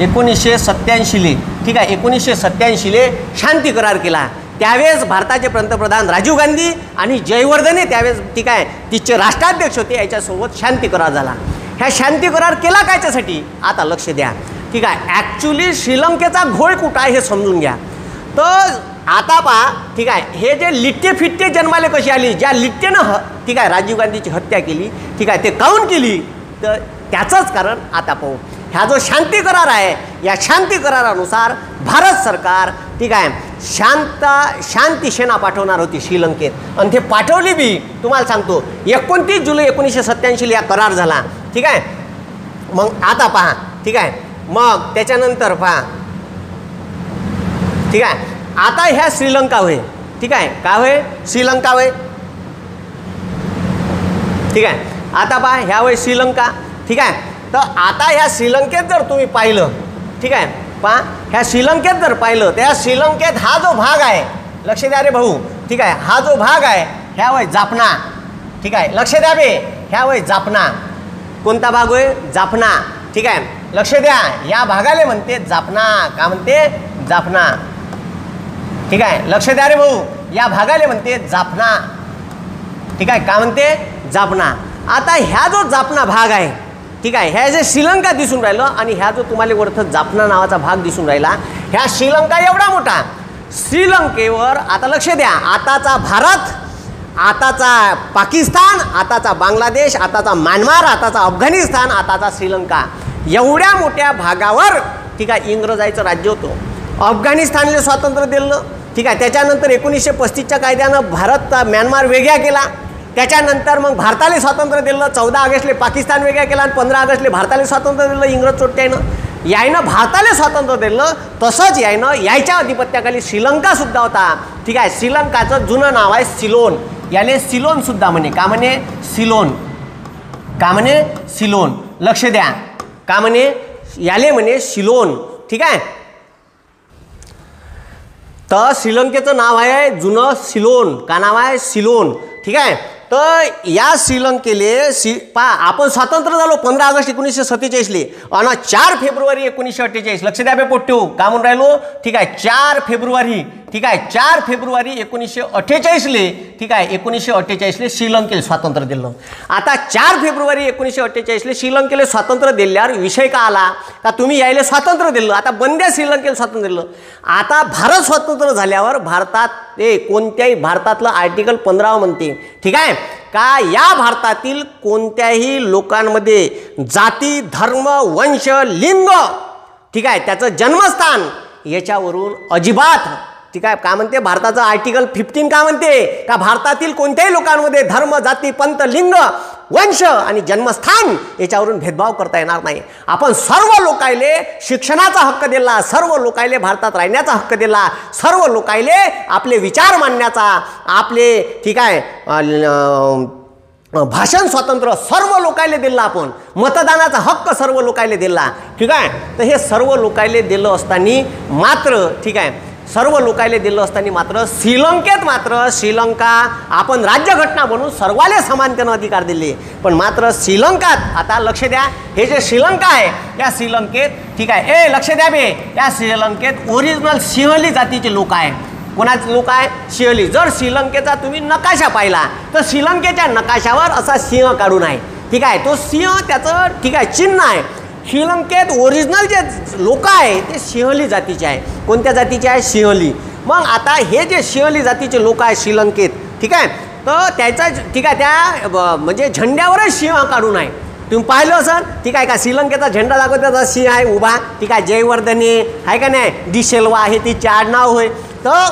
A: एकोणीसशे सत्त्याऐंशीले ठीक आहे एकोणीसशे सत्त्याऐंशीले शांती करार केला. त्यावेळेस भारताचे पंतप्रधान राजीव गांधी आणि जयवर्धने त्यावेळेस ठीक आहे तिचे राष्ट्राध्यक्ष होते याच्यासोबत शांती करार झाला. ह्या शांती करार केला कायच्यासाठी आता लक्ष द्या. ठीक आहे ॲक्च्युली श्रीलंकेचा घोळ कुठं आहे हे समजून घ्या. तर आता पहा ठीक आहे हे जे लिट्टे फिट्टे जन्माले कशी आली? ज्या लिट्टेनं ह ठीक आहे राजीव गांधीची हत्या केली ठीक आहे ते काऊन केली? तर त्याचंच कारण आता पाहू. ह्या जो शांती करार आहे या शांती करारानुसार भारत सरकार ठीक आहे शांत शांती सेना पाठवणार होती श्रीलंकेत. आणि ते पाठवली बी तुम्हाला सांगतो एकोणतीस जुलै एकोणीसशे सत्त्याऐंशीला या करार झाला ठीक आहे. मग आता पहा ठीक आहे मग त्याच्यानंतर पहा ठीक आहे आता ह्या श्रीलंका होय ठीक आहे का होय? श्रीलंका होय. ठीक आहे आता पहा ह्या वय श्रीलंका ठीक आहे तर आता ह्या श्रीलंकेत जर तुम्ही पाहिलं ठीक आहे पा ह्या श्रीलंकेत जर पाहिलं त्या श्रीलंकेत हा जो भाग आहे लक्ष द्या रे भाऊ ठीक आहे हा जो भाग आहे ह्या वय जापना ठीक आहे लक्ष द्या बे ह्या वय जापना. कोणता भाग होय? जापना ठीक आहे लक्ष द्या या भागाले म्हणते जापना का म्हणते? जापना. ठीक आहे लक्ष द्या रे भाऊ या भागाले म्हणते जापना. ठीक आहे का म्हणते? जापना. आता ह्या जो जापना भाग आहे ठीक आहे ह्या जे श्रीलंका दिसून राहिलं आणि ह्या जो तुम्हाला वर्थ जाफना नावाचा भाग दिसून राहिला ह्या श्रीलंका एवढा मोठा. श्रीलंकेवर आता लक्ष द्या आताचा भारत आताचा पाकिस्तान आताचा बांगलादेश आताचा म्यानमार आताचा अफगाणिस्तान आताचा श्रीलंका. एवढ्या मोठ्या भागावर ठीक आहे इंग्रजायचं राज्य होतं. अफगाणिस्तानला स्वातंत्र्य दिलं. ठीक आहे त्याच्यानंतर एकोणीसशे पस्तीसच्या कायद्यानं भारत म्यानमार वेगळ्या केला. त्याच्यानंतर मग भारताला स्वातंत्र्य दिलं चौदा ऑगस्टले पाकिस्तान वेगळा केला आणि पंधरा ऑगस्टले भारताला स्वातंत्र्य दिलं इंग्रज चोट्यानं यायनं भारताला स्वातंत्र्य दिलं तसंच यायनं यायच्या अधिपत्याखाली श्रीलंका सुद्धा होता. ठीक आहे श्रीलंकाचं जुनं नाव आहे सिलोन. याले सिलोन सुद्धा म्हणे. का म्हणे? सिलोन. का म्हणे? सिलोन. लक्ष द्या. का म्हणे? याले म्हणे सिलोन. ठीक आहे? तर श्रीलंकेचं नाव आहे जुनं सिलोन. का नाव आहे? सिलोन. ठीक आहे? तर या श्रीलंकेले सी पा आपण स्वातंत्र्य झालो पंधरा ऑगस्ट एकोणीसशे सत्तेचाळीसले. आणि चार फेब्रुवारी एकोणीसशे अठ्ठेचाळीस. लक्ष द्या बे पोट्टू. का म्हणून राहिलो. ठीक आहे चार फेब्रुवारी ठीक आहे चार फेब्रुवारी एकोणीसशे अठ्ठेचाळीसले ठीक आहे एकोणीसशे अठ्ठेचाळीसले श्रीलंकेला स्वातंत्र्य दिलं. आता चार फेब्रुवारी एकोणीसशे अठ्ठेचाळीसले श्रीलंकेला स्वातंत्र्य दिल्यावर विषय का आला? का तुम्ही यायला स्वातंत्र्य दिलं? आता बंद्या श्रीलंकेला स्वातंत्र्य दिलं. आता भारत स्वातंत्र्य झाल्यावर भारतात ते कोणत्याही भारतातलं आर्टिकल पंधरा म्हणते. ठीक आहे? का या भारतातील कोणत्याही लोकांमध्ये जाती धर्म वंश लिंग ठीक आहे त्याचं जन्मस्थान याच्यावरून अजिबात ठीक आहे काय म्हणते? भारताचं आर्टिकल फिफ्टीन का म्हणते? का भारतातील कोणत्याही लोकांमध्ये धर्म जाती पंत लिंग वंश आणि जन्मस्थान याच्यावरून भेदभाव करता येणार नाही. आपण सर्व लोकायले शिक्षणाचा हक्क दिला सर्व लोकायले भारतात राहण्याचा हक्क दिला सर्व लोकायले आपले विचार मांडण्याचा आपले ठीक आहे भाषण स्वातंत्र्य सर्व लोकायले दिलं आपण. मतदानाचा हक्क सर्व लोकायले दिला. ठीक आहे? तर हे सर्व लोकायले दिलं असताना मात्र ठीक आहे सर्व लोकायले दिलं असताना मात्र श्रीलंकेत मात्र श्रीलंका आपण राज्यघटना बनवून सर्वाले समानतेनं अधिकार दिले. पण मात्र श्रीलंकात आता लक्ष द्या हे जे श्रीलंका आहे या श्रीलंकेत ठीक आहे ए लक्ष द्या बे या श्रीलंकेत ओरिजिनल सिंहली जातीचे लोक आहे. कोणाचे लोक आहे? सिंहली जर श्रीलंकेचा तुम्ही नकाशा पाहिला तर श्रीलंकेच्या नकाशावर असा सिंह काढून आहे. ठीक आहे तो सिंह त्याचं ठीक आहे चिन्ह आहे. श्रीलंकेत ओरिजिनल जे लोक आहे ते सिंहली जातीचे आहे कोणत्या जातीचे आहे सिंहली मग आता हे जे सिंहली जातीचे लोक आहे श्रीलंकेत ठीक आहे? तर त्याचा ठीक आहे त्या म्हणजे झेंड्यावरच सिंह काढून आहे. तुम्ही पाहिलं असाल? ठीक आहे का? श्रीलंकेचा झेंडा दाखवता सिंह आहे उभा. ठीक आहे जयवर्धने आहे का नाही? डिशेल्वा आहे तिचे आडनाव होय. तर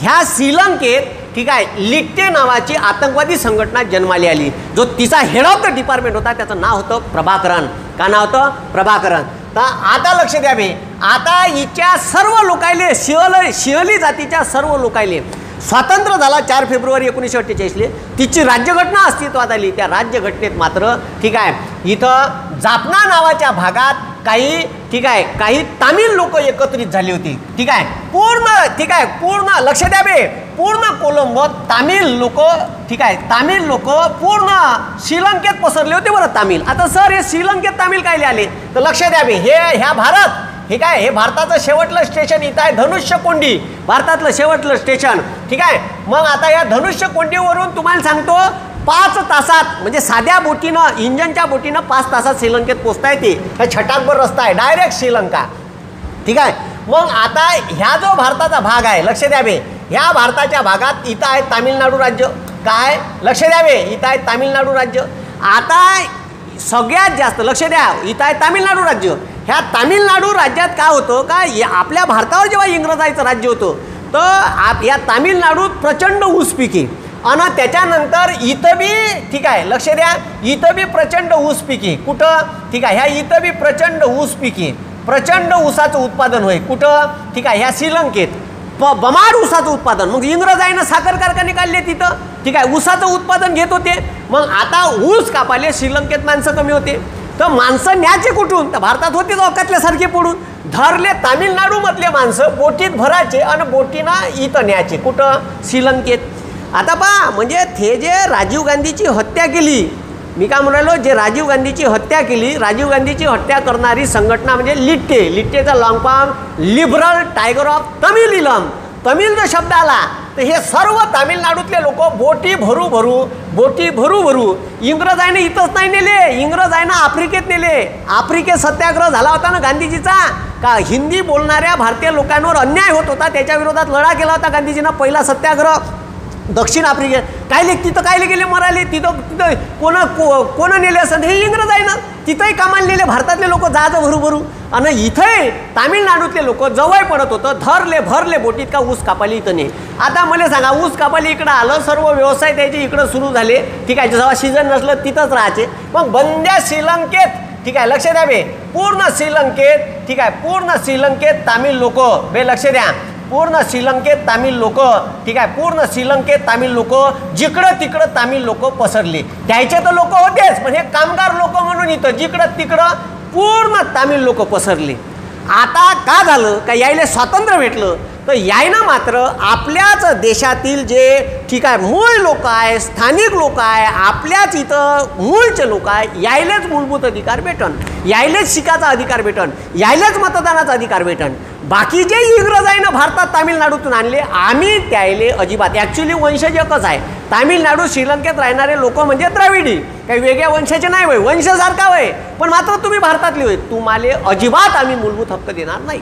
A: ह्या श्रीलंकेत ठीक आहे लिट्टे नावाची आतंकवादी संघटना जन्माली आली. जो तिचा हेड ऑफ द डिपार्टमेंट होता त्याचं नाव होतं प्रभाकरन. का नाव होतं? प्रभाकरण तर आता लक्ष द्यावे आता हिच्या सर्व लोकायले शिवल शिवली जातीच्या सर्व लोकायले स्वातंत्र्य झाला चार फेब्रुवारी एकोणीसशे अठ्ठेचाळीसले. तिची राज्यघटना अस्तित्वात आली. त्या राज्यघटनेत मात्र ठीक आहे इथं जापना नावाच्या भागात काही ठीक आहे काही तामिळ लोक एकत्रित झाली होती. ठीक आहे पूर्ण ठीक आहे पूर्ण लक्ष द्या बे. पूर्ण कोलंबो तामिळ लोक ठीक आहे तामिळ लोक पूर्ण श्रीलंकेत पसरले होते बरं तामिळ. आता सर हे श्रीलंकेत तामिळ काय आले? तर लक्ष द्या बे. हे ह्या भारत ठीक आहे हे भारताचं शेवटलं स्टेशन इथं आहे धनुष्य कोंडी. भारतातलं शेवटलं स्टेशन ठीक आहे मग आता या धनुष्य कोंडीवरून तुम्हाला सांगतो पाच तासात म्हणजे साध्या बोटीनं इंजनच्या बोटीनं पाच तासात श्रीलंकेत पोचता येते. हा छटाकभर रस्ता आहे डायरेक्ट श्रीलंका. ठीक आहे? मग आता ह्या जो भारताचा भाग आहे लक्ष द्यावे ह्या भारताच्या भागात इथं आहे तामिळनाडू राज्य. काय? लक्ष द्यावे इथं आहे तामिळनाडू राज्य. आता सगळ्यात जास्त लक्ष द्या इथं आहे तामिळनाडू राज्य. ह्या तामिळनाडू राज्यात काय होतं का या- आपल्या भारतावर जेव्हा इंग्रजायचं राज्य होतं तर आप या तामिळनाडूत प्रचंड ऊस पिके. आणि त्याच्यानंतर इथं बी ठीक आहे लक्ष द्या इथं बी प्रचंड ऊस पिके. कुठं? ठीक आहे ह्या इथं बी प्रचंड ऊस पिके. प्रचंड ऊसाचं उत्पादन होय. कुठं? ठीक आहे ह्या श्रीलंकेत. प बमाड ऊसाचं उत्पादन. मग इंग्रजाईनं साखर कारखाने काढले तिथं. ठीक आहे ऊसाचं उत्पादन घेत होते. मग आता ऊस कापाले श्रीलंकेत माणसं कमी होते. तर माणसं न्यायचे कुठून? तर भारतात होते औकातल्यासारखे पडून धरले तामिळनाडूमधले माणसं बोटीत भरायचे आणि बोटीना इथं न्यायचे. कुठं? श्रीलंकेत. आता पहा म्हणजे ते जे राजीव गांधीची हत्या केली मी काय म्हणालो जे राजीव गांधीची हत्या केली राजीव गांधीची हत्या करणारी संघटना म्हणजे लिट्टे. लिट्टेचा long form liberal tiger of Tamil Eelam Tamil जो शब्द आला तर हे सर्व तामिळनाडूतले लोक बोटी भरू भरू बोटी भरू भरू इंग्रजाने इथंच नाही नेले इंग्रजानं आफ्रिकेत नेले. आफ्रिकेत सत्याग्रह झाला होता ना गांधीजीचा? का हिंदी बोलणाऱ्या भारतीय लोकांवर अन्याय होत होता? त्याच्या विरोधात लढा केला होता गांधीजीनं पहिला सत्याग्रह. दक्षिण आफ्रिकेत कायले तिथं कायले गेले मराले तिथं तिथं कोण को कोण नेले असं? हे इंग्रज आहे ना? तिथंही कामाला नेले. भारतातले लोक जाज भरू भरू. आणि इथंही तामिळनाडूतले लोक जवळ पडत होतं. धरले भरले बोटीत का ऊस कापाली इथं नाही. आता मला सांगा ऊस कापाली इकडं आलं सर्व व्यवसाय त्याचे इकडं सुरू झाले. ठीक आहे जेव्हा सीझन नसलं तिथंच राहायचे. मग बंद्या श्रीलंकेत ठीक आहे लक्ष द्या बे. पूर्ण श्रीलंकेत ठीक आहे पूर्ण श्रीलंकेत तामिळ लोक. बे लक्ष द्या. पूर्ण श्रीलंकेत तामिळ लोक ठीक आहे पूर्ण श्रीलंकेत तामिळ लोक जिकडं तिकडं तामिळ लोक पसरले. त्याचे तर लोक होतेच पण हे कामगार लोक म्हणून इथं जिकडं तिकडं पूर्ण तामिळ लोक पसरले. आता का झालं? का यायले स्वातंत्र्य भेटलं? तर यायनं मात्र आपल्याच देशातील जे ठीक आहे मूळ लोक आहे स्थानिक लोक आहे आपल्याच इथं मूळचे लोक आहे यायलेच मूलभूत अधिकार भेटन. यायलेच शिकाचा अधिकार भेटन. यायलेच मतदानाचा अधिकार भेटन. बाकी जे इंग्रज आहे ना भारतात तामिळनाडूतून आणले. आम्ही त्यायले अजिबात. ॲक्च्युली वंशजकच आहे. तामिळनाडू श्रीलंकेत राहणारे लोक म्हणजे द्रविडी. काही वेगळ्या वंशाचे नाही वय वंशसारखा वय पण मात्र तुम्ही भारतातले होय. तुम्हाला अजिबात आम्ही मूलभूत हक्क देणार नाही.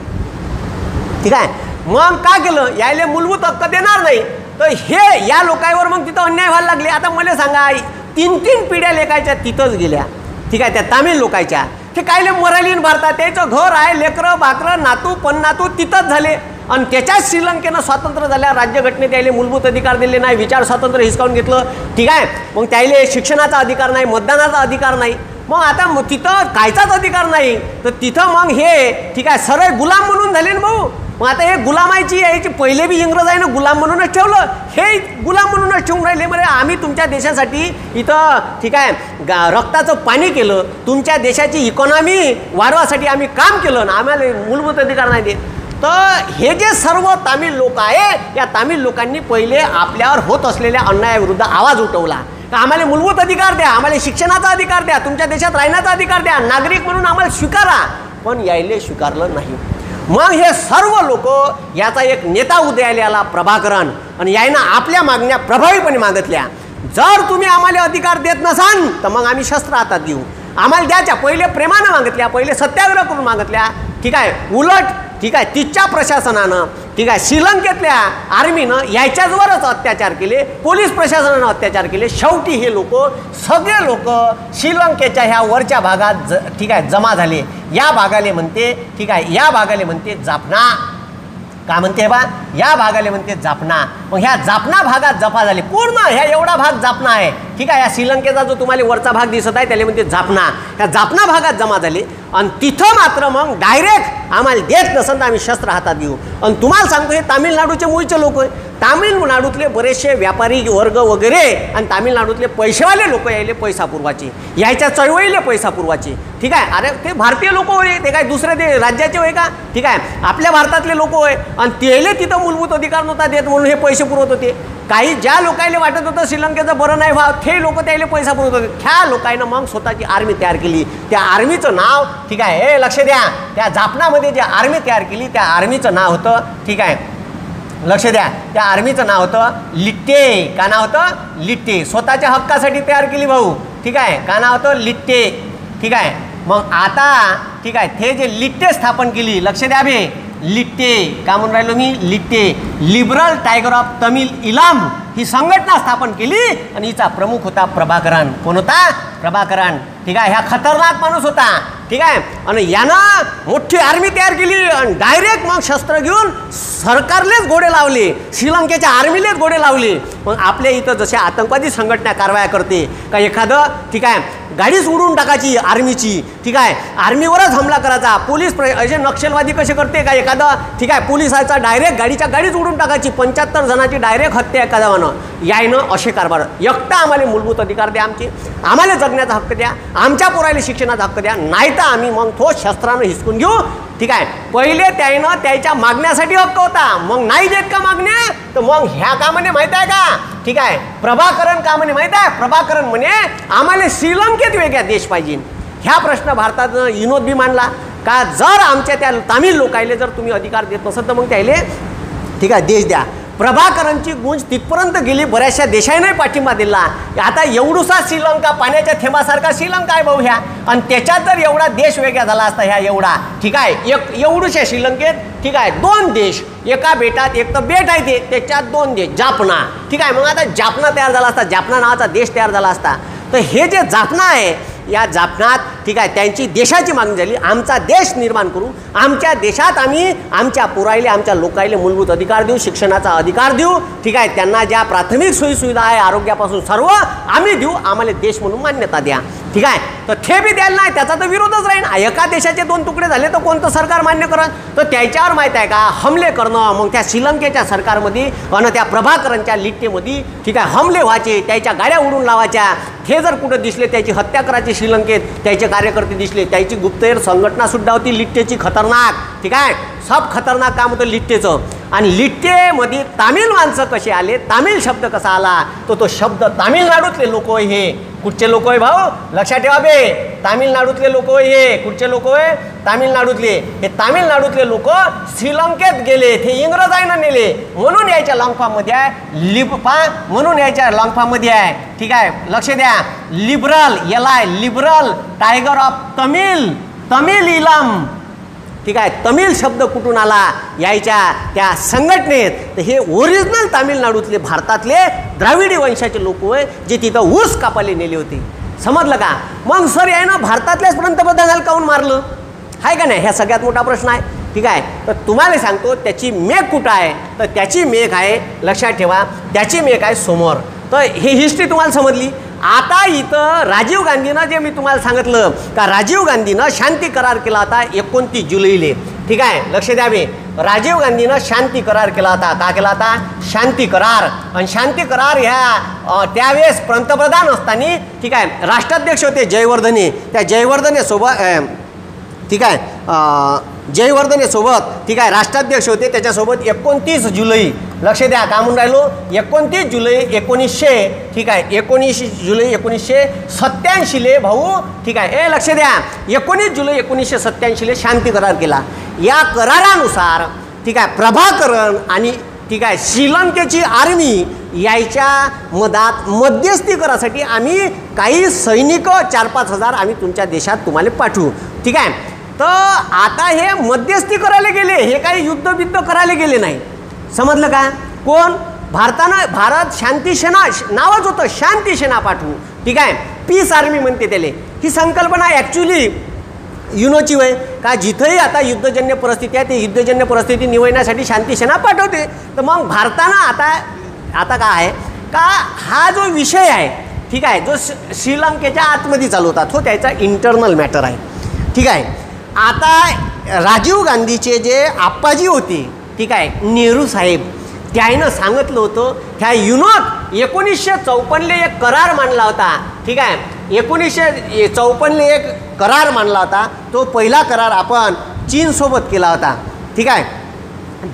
A: ठीक आहे? मग का केलं? यायले मूलभूत हक्क देणार नाही. तर हे या लोकांवर मग तिथं अन्याय व्हायला लागले. आता मला सांगा तीन तीन पिढ्या लेखायच्या तिथंच गेल्या. ठीक आहे? त्या तामिळ लोकांच्या ते कायले मरालीन भारतात. त्याचं घर आहे लेकरं बाकरं नातू पण नातू तिथंच झाले. आणि त्याच्याच श्रीलंकेनं स्वातंत्र्य झाल्या राज्यघटनेत त्याले मूलभूत अधिकार दिले नाही विचार स्वातंत्र्य हिसकावून घेतलं. ठीक आहे मग त्याले शिक्षणाचा अधिकार नाही मतदानाचा अधिकार नाही. मग आता मग तिथं कायचाच अधिकार नाही. तर तिथं मग हे ठीक आहे सरळ गुलाम म्हणून झाले ना भाऊ. मग आता हे गुलामायची यायची पहिले बी इंग्रजाईनं गुलाम म्हणूनच ठेवलं. हे गुलाम म्हणूनच ठेवून राहिले. म्हणजे आम्ही तुमच्या देशासाठी इथं ठीक आहे गा रक्ताचं पाणी केलं. तुमच्या देशाची इकॉनॉमी वाढवासाठी आम्ही काम केलं ना आम्हाला मूलभूत अधिकार नाही देत. तर हे जे सर्व तामिळ लोक आहे या तामिळ लोकांनी पहिले आपल्यावर होत असलेल्या अन्यायाविरुद्ध आवाज उठवला. आम्हाला मूलभूत अधिकार द्या आम्हाला शिक्षणाचा अधिकार द्या तुमच्या देशात राहण्याचा अधिकार द्या नागरिक म्हणून आम्हाला स्वीकारा. पण यायले स्वीकारलं नाही. मग हे सर्व लोक याचा एक नेता उदयाला प्रभाकरण आणि यायनं आपल्या मागण्या प्रभावीपणे मागितल्या. जर तुम्ही आम्हाला अधिकार देत नसाल तर मग आम्ही शस्त्र हातात देऊ आम्हाला द्याच्या पहिले प्रेमानं मागितल्या पहिले सत्याग्रह करून मागितल्या. ठीक आहे उलट ठीक आहे तिच्या प्रशासनानं ठीक आहे श्रीलंकेतल्या आर्मीनं याच्याचवरच अत्याचार केले पोलीस प्रशासनानं अत्याचार केले. शेवटी हे लोक सगळे लोक श्रीलंकेच्या ह्या वरच्या भागात ज ठीक आहे जमा झाले. या भागाले म्हणते ठीक आहे या भागाले म्हणते जापना का म्हणते बा? या भागाले म्हणते जापना मग ह्या जापना भागात जपा झाले. पूर्ण ह्या एवढा भाग जापना आहे. ठीक आहे या श्रीलंकेचा जो तुम्हाला वरचा भाग दिसत आहे त्याला म्हणते जापना ह्या जापना भागात जमा झाले. आणि तिथं मात्र मग डायरेक्ट आम्हाला देत नसेल तर आम्ही शस्त्र हातात घेऊ. आणि तुम्हाला सांगतो हे तामिळनाडूचे मूळचे लोक आहे तामिळनाडूतले बरेचसे व्यापारी वर्ग वगैरे आणि तामिळनाडूतले पैसेवाले लोक यायले पैसा पुरवाचे यायच्या चळवळीले पैसा पुरवाचे ठीक आहे? अरे ते भारतीय लोक होय ते काय दुसऱ्या ते राज्याचे होय का? ठीक आहे? आपल्या भारतातले लोक होय. आणि तेले तिथं मूलभूत अधिकार नव्हता देत म्हणून हे पैसे पुरवत होते. काही ज्या लोकांना वाटत होतं श्रीलंकेचं बरं नाही व्हा ते लोक त्याला पैसा पुरवत होते. त्या लोकांना मग स्वतःची आर्मी तयार केली. त्या आर्मीचं नाव ठीक आहे हे लक्ष द्या. त्या जापनामध्ये जे आर्मी तयार केली त्या आर्मीचं नाव होतं ठीक आहे. लक्ष द्या. त्या आर्मीचं नाव होतं लिट्टे. का नाव होतं? लिट्टे. स्वतःच्या हक्कासाठी तयार केली भाऊ. ठीक आहे. का नाव होतं? लिट्टे. ठीक आहे. मग आता ठीक आहे ते जे लिट्टे स्थापन केली लक्ष द्या बे. लिट्टे. का म्हणून राहिलो मी? LTTE. Liberal tiger of Tamil Eelam ही संघटना स्थापन केली आणि हिचा प्रमुख होता प्रभाकरण कोण होता? प्रभाकरण ठीक आहे ह्या खतरनाक माणूस होता. ठीक आहे आणि यानं मोठी आर्मी तयार केली आणि डायरेक्ट मग शस्त्र घेऊन सरकारलेच गोडे लावले. श्रीलंकेच्या आर्मीलेच गोडे लावले. मग आपल्या इथं जसे आतंकवादी संघटना कारवाया करते का एखादं ठीक आहे गाडीच उडून टाकायची आर्मीची. ठीक आहे? आर्मीवरच हमला करायचा. पोलीस प्र असे नक्षलवादी कसे करते का एखादं? ठीक आहे? पोलिसाचा डायरेक्ट गाडीच्या गाडीच उडून टाकायची. पंच्याहत्तर जणांची डायरेक्ट हत्या एखाद्यानं यायनं असे कारभार. एकटा आम्हाला मूलभूत अधिकार द्या आमचे. आम्हाला जगण्याचा हक्क द्या. आमच्या पोराला शिक्षणाचा हक्क द्या. नाही तर आम्ही मग तो शस्त्रानं हिसकून घेऊ. ठीक आहे. पहिले त्यानं त्याच्या मागण्यासाठी हक्क होता. मग नाही देत का मागण्या? तर मग ह्या कामाने माहीत आहे का? ठीक आहे. प्रभाकरण का म्हणे माहीत आहे? प्रभाकरण म्हणे आम्हाला श्रीलंकेत वेगळा देश पाहिजे. ह्या प्रश्न भारतानं विनोद बी मांडला. का जर आमच्या त्या तामिळ लोकायले जर तुम्ही अधिकार देत नसत तर मग त्याले ठीक आहे देश द्या. प्रभाकरांची गुंज तिथपर्यंत गेली बऱ्याचशा देशाने पाठिंबा दिला. आता एवढूसा श्रीलंका पाण्याच्या थेंबासारखा श्रीलंका आहे भाऊ ह्या. आणि त्याच्यात जर एवढा देश वेगळा झाला असता ह्या एवढा. ठीक आहे? एक एवढूशा श्रीलंकेत ठीक आहे? दोन देश. एका बेटात एक तर बेट आहे ते त्याच्यात दोन देश. जापना. ठीक आहे? मग आता जापना तयार झाला असता. जापना नावाचा देश तयार झाला असता. तर हे जे जापना आहे या जापनात ठीक आहे त्यांची देशाची मागणी झाली. आमचा देश निर्माण करू. आमच्या देशात आम्ही आमच्या पुरायले आमच्या लोकायले मूलभूत अधिकार देऊ शिक्षणाचा अधिकार देऊ. ठीक आहे त्यांना ज्या प्राथमिक सोयीसुविधा आहे आरोग्यापासून सर्व आम्ही देऊ. आम्हाला देश म्हणून मान्यता द्या. ठीक आहे तर ते बी द्यायला नाही त्याचा तर विरोधच राहील एका देशाचे दोन तुकडे झाले तर कोणतं सरकार मान्य करत तर त्याच्यावर माहीत आहे का हमले करणं मग त्या श्रीलंकेच्या सरकारमध्ये आणि त्या प्रभाकरांच्या लिट्टेमध्ये ठीक आहे हमले व्हायचे त्याच्या गाड्या उडून लावायच्या. हे जर कुठं दिसले त्याची हत्या करायची श्रीलंकेत त्याचे कार्यकर्ते दिसले. त्याची गुप्तहेर संघटना सुद्धा होती. लिट्टेची खतरनाक. ठीक आहे? सब खतरनाक काम होतं लिट्टेचं. आणि लिट्टेमध्ये तामिळ माणसं कसे आले? तामिळ शब्द कसा आला? तो तो शब्द तामिळनाडूतले लोक हे कुठचे लोक आहे भाऊ? लक्षात ठेवा बे. तामिळनाडूतले लोक हे. कुठचे लोक आहे? तामिळनाडूतले. हे तामिळनाडूतले लोक श्रीलंकेत गेले. ते इंग्रजांना नेले. म्हणून यायच्या लॉंगफामध्ये आहे. लिपा म्हणून यायच्या लॉंगफामध्ये आहे. ठीक आहे? लक्ष द्या. लिबरल याला liberal. Tiger of Tamil Tamil Eelam. ठीक आहे? तमिळ शब्द कुठून आला? यायच्या त्या संघटनेत. तर हे ओरिजिनल तामिळनाडूतले भारतातले द्राविडी वंशाचे लोक होय जे तिथं ऊस कापाले नेले होते. समजलं का? मग सर आहे ना भारतातल्याच पंतप्रधानाला काऊन मारलं? आहे का नाही? ह्या सगळ्यात मोठा प्रश्न आहे. ठीक आहे? तर तुम्हाला सांगतो त्याची मेघ कुठं आहे? तर त्याची मेघ आहे लक्षात ठेवा त्याची मेघ आहे समोर. तर ही हिस्ट्री तुम्हाला समजली. आता इथं राजीव गांधीनं जे मी तुम्हाला सांगितलं का राजीव गांधीनं शांती करार केला होता एकोणतीस जुलैले. ठीक आहे? लक्ष द्यावे राजीव गांधीनं शांती करार केला होता. का केला होता? शांती करार. आणि शांती करार ह्या त्यावेळेस पंतप्रधान असताना ठीक आहे राष्ट्राध्यक्ष होते जयवर्धने. त्या जयवर्धने सोबत ठीक आहे. जयवर्धनेसोबत सोबत ठीक आहे राष्ट्राध्यक्ष होते. त्याच्यासोबत एकोणतीस जुलै लक्ष द्या का म्हणून राहिलो. एकोणतीस जुलै एकोणीसशे ठीक आहे एकोणीस जुलै एकोणीसशे सत्याऐंशीले भाऊ ठीक आहे ए लक्ष द्या. एकोणीस जुलै एकोणीसशे सत्त्याऐंशीले शांती करार केला. या करारानुसार ठीक आहे प्रभाकरण आणि ठीक आहे श्रीलंकेची आर्मी यायच्या मधात मध्यस्थी करासाठी आम्ही काही सैनिक चार पाच हजार आम्ही तुमच्या देशात तुम्हाला पाठवू. ठीक आहे. तर आता हे मध्यस्थी करायला गेले हे काही युद्ध बिद्ध करायला गेले नाही. समजलं का? कोण? भारतानं भारत शांती सेना नावच होतं शांती सेना पाठवू. ठीक आहे? पीस आर्मी म्हणते त्याले. ही संकल्पना ॲक्च्युली युनोची वय. का जिथंही आता युद्धजन्य परिस्थिती आहे ते युद्धजन्य परिस्थिती निवडण्यासाठी शांती सेना पाठवते. तर मग भारतानं आता आता काय आहे? का हा जो विषय आहे ठीक आहे जो श- श्रीलंकेच्या आतमध्ये चालू होता तो त्याचा इंटरनल मॅटर आहे. ठीक आहे? आता राजीव गांधीचे जे आप्पाजी होते ठीक आहे नेहरू साहेब त्यानं सांगितलं होतं ह्या युनोत एकोणीसशे चौपन्नले एक करार मांडला होता ठीक आहे एकोणीसशे चौपन्नले एक करार मांडला होता तो पहिला करार आपण चीनसोबत केला होता ठीक आहे.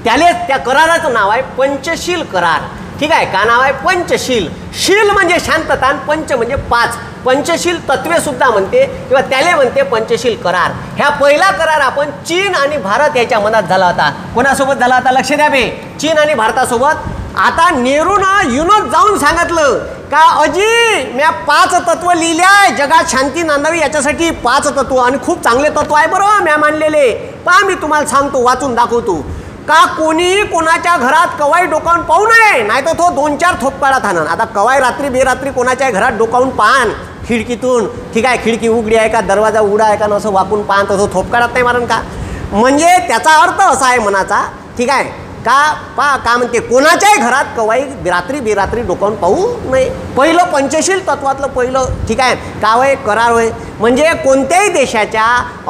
A: त्याले त्या कराराचं नाव आहे पंचशील करार. ठीक आहे का नाव आहे? पंचशील. शील म्हणजे शांतता आणि पंच म्हणजे पाच. पंचशील तत्वे सुद्धा म्हणते किंवा त्याले म्हणते पंचशील करार. ह्या पहिला करार आपण चीन आणि भारत याच्या मनात झाला होता. कोणासोबत झाला होता? लक्ष द्या बे. चीन आणि भारतासोबत. आता नेहरूनं युनोत जाऊन सांगितलं का अजी म्या पाच तत्व लिहिले आहे जगात शांती नांदावी याच्यासाठी पाच तत्व आणि खूप चांगले तत्व आहे बरं म्या मांडलेले. पहा मी तुम्हाला सांगतो वाचून दाखवतो. का कोणी कोणाच्या घरात कवाई डोकावून पाहू नये? नाही तर तो दोन चार थोपकाळात आणन आता कवाई रात्री बेरात्री कोणाच्या घरात डोकावून पाहान. खिडकीतून. ठीक आहे खिडकी उघडी आहे का दरवाजा उघडा आहे का न असं वाकून पाहत असं थोपकाळात नाही मारण का? म्हणजे त्याचा अर्थ असा आहे मनाचा ठीक आहे का पा का म्हणते कोणाच्याही घरात कवाई रात्री बेरात्री डोकावून पाहू नये. पहिलं पंचशील तत्वातलं पहिलं ठीक आहे का होय करार होय? म्हणजे कोणत्याही देशाच्या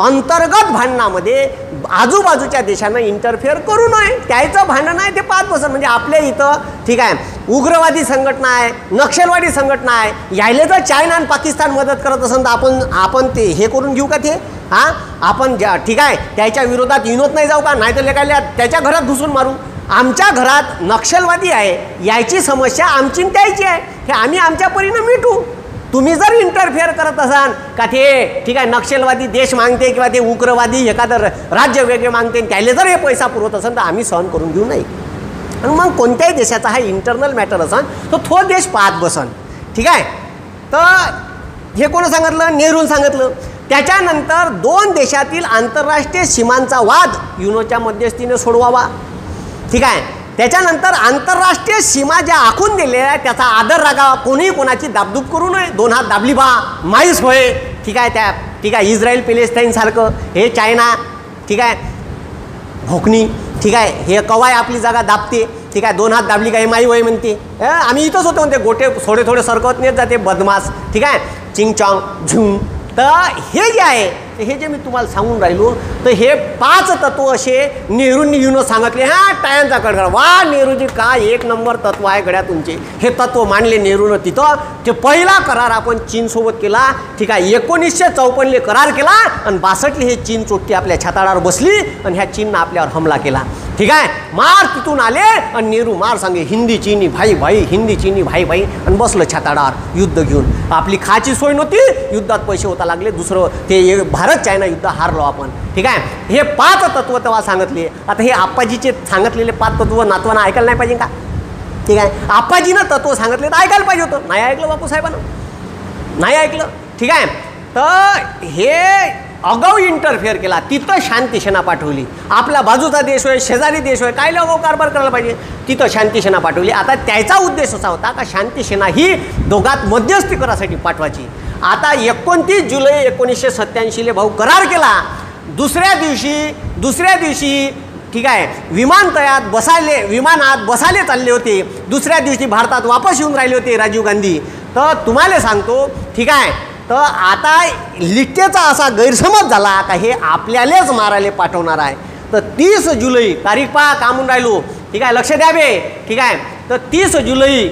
A: अंतर्गत भांडणामध्ये आजूबाजूच्या देशांना इंटरफेअर करू नये. त्याचं भांडण आहे ते पाच पर्सेंट म्हणजे आपल्या इथं ठीक आहे उग्रवादी संघटना आहे नक्षलवादी संघटना आहे यायले जर चायना आणि पाकिस्तान मदत करत असेल तर आपण आपण ते हे करून घेऊ का ते? हां? आपण ज्या ठीक आहे त्याच्या विरोधात विनोद नाही जाऊ का? नाही तर लेखायला त्याच्या घरात घुसून मारू. आमच्या घरात नक्षलवादी आहे यायची समस्या आमची आणि त्याची आहे. हे आम्ही आमच्या परीनं मिटू. तुम्ही जर इंटरफेअर करत असाल का ते ठीक आहे नक्षलवादी देश मागते किंवा ते उग्रवादी एखादं र- राज्य वेगळे मागते त्याला जर हे पैसा पुरवत असेल तर आम्ही सहन करून घेऊ नाही. आणि मग कोणत्याही देशाचा हा इंटरनल मॅटर असन तो थो देश पाहत बसन. ठीक आहे? तर हे कोण सांगितलं? नेहरून सांगितलं. त्याच्यानंतर दोन देशातील आंतरराष्ट्रीय सीमांचा वाद युनोच्या मध्यस्थीने सोडवावा. ठीक आहे? त्याच्यानंतर आंतरराष्ट्रीय सीमा ज्या आखून दिलेल्या आहेत त्याचा आदर रागावा कोणीही कोणाची दाबदूब करू नये. दोन हात दाबली बा. माहीस होय ठीक आहे त्या ठीक आहे इस्रायल पेलेस्टाईनसारखं हे चायना ठीक आहे. भोकणी ठीक आहे. हे कवाय आपली जागा दाबते. ठीक आहे दोन हात दाबली काय माई वय म्हणते. आम्ही इथंच होतो म्हणते गोटे थोडे थोडे सरकवत नेत जाते बदमास. ठीक आहे. चिंग चॉंग झुंग. तर हे जे आहे तर हे जे मी तुम्हाला सांगून राहिलो तर हे पाच तत्व असे नेहरूंनी येऊन सांगितले. हा टायांचा कडकड वा नेहरूजी काय एक नंबर तत्व आहे गड्या तुमचे. हे तत्व मांडले नेहरूनं तिथं. ते पहिला करार आपण चीनसोबत केला. ठीक आहे एकोणीसशे चौपन्नले करार केला आणि बासष्टले हे चीन चोट्टी आपल्या छाताडावर बसली आणि ह्या चीननं आपल्यावर हमला केला. ठीक आहे? मार तिथून आले आणि नेहरू मार सांगे हिंदी चिनी भाई भाई हिंदी चिनी भाई भाई. आणि बसलं छाताडावर युद्ध घेऊन. आपली खाची सोय नव्हती. युद्धात पैसे होता लागले. दुसरं ते भारत चायना युद्ध हारलो आपण. ठीक आहे? हे पाच तत्व तेव्हा सांगितले. आता हे आप्पाजीचे सांगितलेले पाच तत्व नातवांना ऐकायला नाही पाहिजे का? ठीक आहे? आप्पाजीनं तत्व सांगितले तर ऐकायला पाहिजे होतं. नाही ऐकलं बापू साहेबांना नाही ऐकलं? ठीक आहे? तर हे अगाऊ इंटरफेअर केला. तिथं शांतीसेना पाठवली. आपला बाजूचा देश होय शेजारी देश होय काय अगाऊ कारभार करायला पाहिजे? तिथं शांतीसेना पाठवली. आता त्याचा उद्देश असा होता का शांतीसेना ही दोघात मध्यस्थी करासाठी पाठवायची. आता एकोणतीस जुलै एकोणीसशे सत्याऐंशीले भाऊ करार केला. दुसऱ्या दिवशी दुसऱ्या दिवशी ठीक आहे विमानतळात बसायले विमानात बसायले चालले होते. दुसऱ्या दिवशी भारतात वापस येऊन राहिले होते राजीव गांधी. तर तुम्हाला सांगतो ठीक आहे तर आता लिट्टेचा असा गैरसमज झाला का हे आपल्यालाच मारायला पाठवणार आहे. तर तीस जुलै तारीख पहा कामून राहिलो. ठीक आहे लक्ष द्यावे ठीक आहे तर तीस जुलै.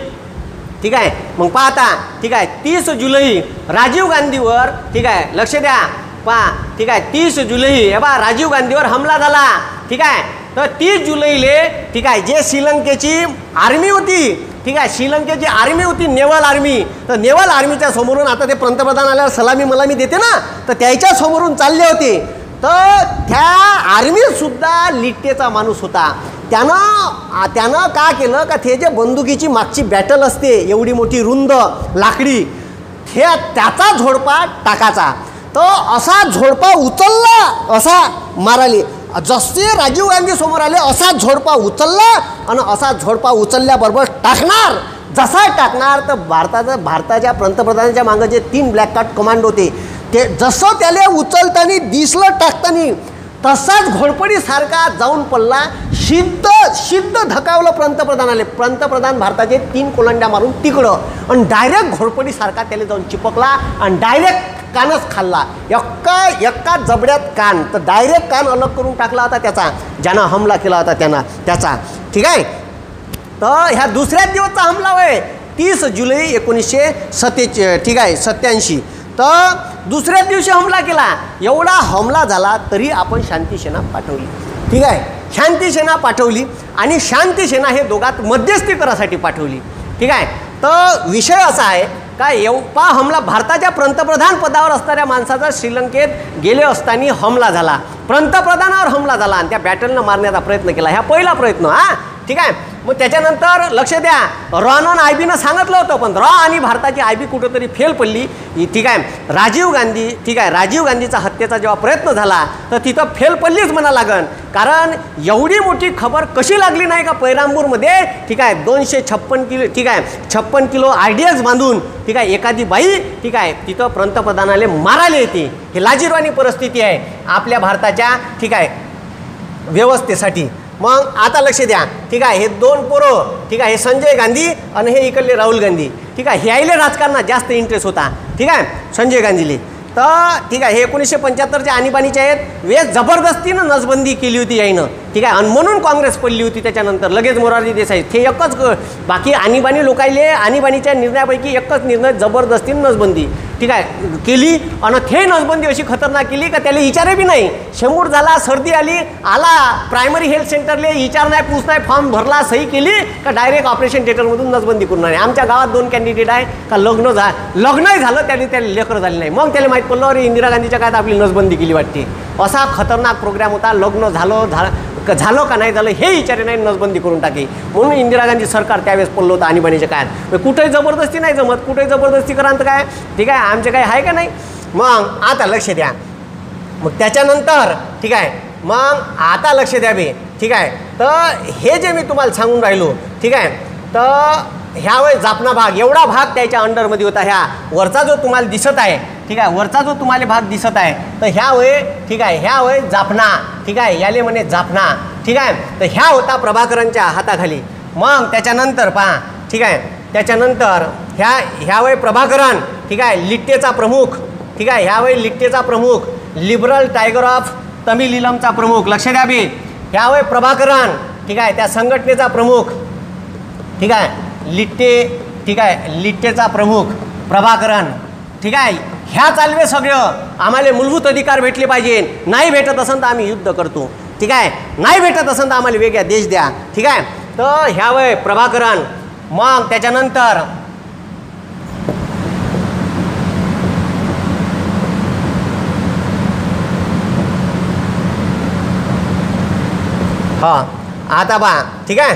A: ठीक आहे मग पाहता ठीक आहे तीस जुलै राजीव गांधीवर. ठीक आहे लक्ष द्या. पहा ठीक आहे तीस जुलै. हे बा राजीव गांधीवर हमला झाला. ठीक आहे तर तीस जुलैले ठीक आहे जे श्रीलंकेची आर्मी होती ठीक आहे श्रीलंकेची आर्मी होती नेवल आर्मी तर नेवल आर्मीच्या समोरून आता ते पंतप्रधान आल्यावर सलामी मलामी देते ना? तर त्याच्या समोरून चालले होते. तर त्या आर्मीसुद्धा लिट्टेचा माणूस होता. त्यानं त्यानं का केलं का ते जे बंदुकीची मागची बॅटल असते एवढी मोठी रुंद लाकडी हे त्याचा झोडपा टाकाचा. तर असा झोडपा उचलला असा माराले जसे राजीव गांधी समोर आले असा झोडपा उचलला आणि असा झोडपा उचलल्याबरोबर टाकणार. जसा टाकणार तर भारताचं भारताच्या पंतप्रधानाच्या मागं जे तीन ब्लॅक कार्ड कमांड होते ते जसं त्याला उचलताना दिसलं टाकताना तसाच घोडपडीसारखा जाऊन पडला. सिद्ध सिद्ध धकावलं पंतप्रधानाले पंतप्रधान भारताचे तीन कोलंड्या मारून तिकडं. आणि डायरेक्ट घोडपडीसारखा त्याला जाऊन चिपकला आणि डायरेक्ट कानच खाल्ला. एक्का एक्का जबड्यात कान. तर डायरेक्ट कान अलग करून टाकला होता त्याचा. ज्यानं हमला केला होता त्यांना त्याचा. ठीक आहे? तर ह्या दुसऱ्याच दिवसचा हमला होय. तीस जुलै एकोणीसशे सत्ते ठीक आहे सत्याऐंशी तर दुसऱ्याच दिवशी हमला केला. एवढा हमला झाला तरी आपण शांती सेना पाठवली. ठीक आहे? शांती सेना पाठवली आणि शांती सेना हे दोघात मध्यस्थी करासाठी पाठवली. ठीक आहे? तर विषय असा आहे का एवपा हमला भारताच्या पंतप्रधान पदावर असणाऱ्या माणसाचा श्रीलंकेत गेले असताना हमला झाला. पंतप्रधानावर हमला झाला आणि त्या बॅटलनं मारण्याचा प्रयत्न केला. ह्या पहिला प्रयत्न हा? ठीक आहे? मग त्याच्यानंतर लक्ष द्या. रॉन आय बीनं सांगितलं होतं पण रॉ आणि भारताची आय बी कुठंतरी फेल पडली. ठीक आहे? राजीव गांधी ठीक आहे? राजीव गांधीचा हत्येचा जेव्हा प्रयत्न झाला तर तिथं फेल पडलीच म्हणा लागन. कारण एवढी मोठी खबर कशी लागली नाही का पैरांबूरमध्ये? ठीक आहे? दोनशे छप्पन किलो ठीक आहे? छप्पन किलो आय डी एक्स बांधून ठीक आहे? एखादी बाई ठीक आहे? तिथं पंतप्रधानाले मारायला येते. ही लाजीरवाणी परिस्थिती आहे आपल्या भारताच्या ठीक आहे? व्यवस्थेसाठी. मग आता लक्ष द्या. ठीक आहे हे दोन पोरं ठीक आहे हे संजय गांधी आणि हे इकडले राहुल गांधी. ठीक आहे ह्याले राजकारणात जास्त इंटरेस्ट होता. ठीक आहे संजय गांधीले. तर ठीक आहे हे एकोणीसशे पंच्याहत्तरच्या आणीबाणीचे आहेत. वेळ जबरदस्तीनं नसबंदी केली होती याईनं. ठीक आहे? आणि म्हणून काँग्रेस पडली होती त्याच्यानंतर. लगेच मोरारजी देसाई. ते एकच बाकी आणीबाणी लोकायले आणीबाणीच्या निर्णयापैकी एकच निर्णय जबरदस्तीनं नसबंदी. ठीक आहे? केली आणि ते नसबंदी अशी खतरनाक केली का त्याला विचारे बी नाही. शेंबूड झाला सर्दी आली आला प्रायमरी हेल्थ सेंटरले विचार नाही पूछ नाही फॉर्म भरला सही केली का डायरेक्ट ऑपरेशन थिएटरमधून नसबंदी करून नाही आमच्या गावात दोन कॅन्डिडेट आहे का लग्न झा लग्नही झालं त्याने त्याला लेकरं झाले नाही. मग त्याला माहीत पडलं अरे इंदिरा गांधीच्या काळात आपली नसबंदी केली वाटते. असा खतरनाक प्रोग्राम होता. लग्न झालं झालं क- झालं का नाही झालं हे विचारे नाही नसबंदी करून टाकी. म्हणून इंदिरा गांधी सरकार त्यावेळेस पडलं होतं आणीबाणीच्या काळात. कुठेही जबरदस्ती नाही जमत. कुठेही जबरदस्ती करा तर काय? ठीक आहे आमचे काय आहे का नाही? मग आता लक्ष द्या. मग त्याच्यानंतर ठीक आहे मग आता लक्ष द्यावे ठीक आहे तर हे जे मी तुम्हाला सांगून राहिलो ठीक आहे तर ह्या वेळेस जापना भाग एवढा भाग त्याच्या अंडरमध्ये होता. ह्या वरचा जो तुम्हाला दिसत आहे ठीक आहे वरचा जो तुम्हाला भाग दिसत आहे तर ह्या वेळे ठीक आहे ह्या वय जापना ठीक आहे याले म्हणे जापना ठीक आहे. तर ह्या होता प्रभाकरांच्या हाताखाली. मग त्याच्यानंतर पहा ठीक आहे त्याच्यानंतर ह्या ह्यावेळी प्रभाकरन ठीक आहे लिट्टेचा प्रमुख ठीक आहे ह्यावेळी लिट्टेचा प्रमुख लिबरल टायगर ऑफ तमिलिलमचा प्रमुख लक्ष द्यावे ह्यावेळी प्रभाकरन ठीक आहे त्या संघटनेचा प्रमुख ठीक आहे. लिट्टे ठीक आहे लिट्टेचा प्रमुख प्रभाकरन. ठीक आहे ह्या चालवे सगळं आम्हाला मूलभूत अधिकार भेटले पाहिजे. नाही भेटत असेल तर आम्ही युद्ध करतो. ठीक आहे नाही भेटत असेल तर आम्हाला वेगळ्या देश द्या. ठीक आहे तर वय प्रभाकरन मग त्याच्यानंतर हा आता बा ठीक आहे.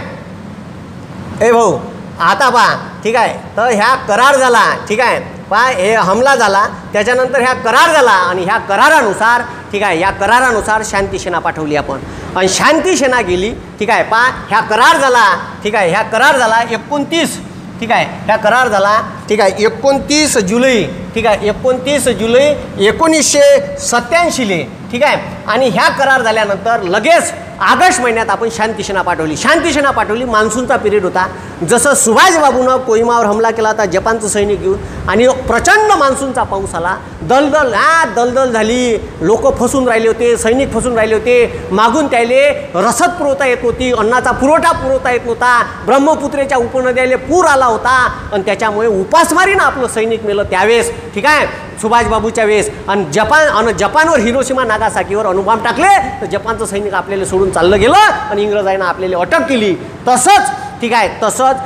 A: ए भाऊ आता पहा ठीक आहे? तर ह्या करार झाला ठीक आहे? पहा हे हमला झाला त्याच्यानंतर ह्या करार झाला आणि ह्या करारानुसार ठीक आहे या करारानुसार शांती सेना पाठवली आपण. आणि शांती सेना गेली ठीक आहे पहा ह्या करार झाला ठीक आहे ह्या करार झाला एकोणतीस ठीक आहे ह्या करार झाला ठीक आहे एकोणतीस जुलै ठीक आहे एकोणतीस जुलै एकोणीसशे सत्याऐंशीले ठीक आहे? आणि ह्या करार झाल्यानंतर लगेच ऑगस्ट महिन्यात आपण शांतीसेना पाठवली. शांतीसेना पाठवली. मान्सूनचा पिरियड होता. जसं सुभाषबाबूनं कोहिमावर हमला केला होता जपानचं सैनिक घेऊन आणि प्रचंड मान्सूनचा पाऊस आला. दलदल हा दलदल झाली. लोक फसून राहिले होते सैनिक फसून राहिले होते. मागून त्याले रसद पुरवता येत नव्हती अन्नाचा पुरवठा पुरवता येत नव्हता. ब्रह्मपुत्रेच्या उपनद्याला पूर आला होता. आणि त्याच्यामुळे उपासमारीनं आपलं सैनिक मेलं त्यावेळेस. ठीक आहे? सुभाषबाबूच्या वेळेस. आणि जपान आणि जपानवर हिरोशिमा नागासाकीवर अनुबाम टाकले तर जपानचं सैनिक आपल्याला सोडून चाललं गेलं आणि इंग्रजांना आपल्याला अटक केली. तसंच ठीक आहे तसंच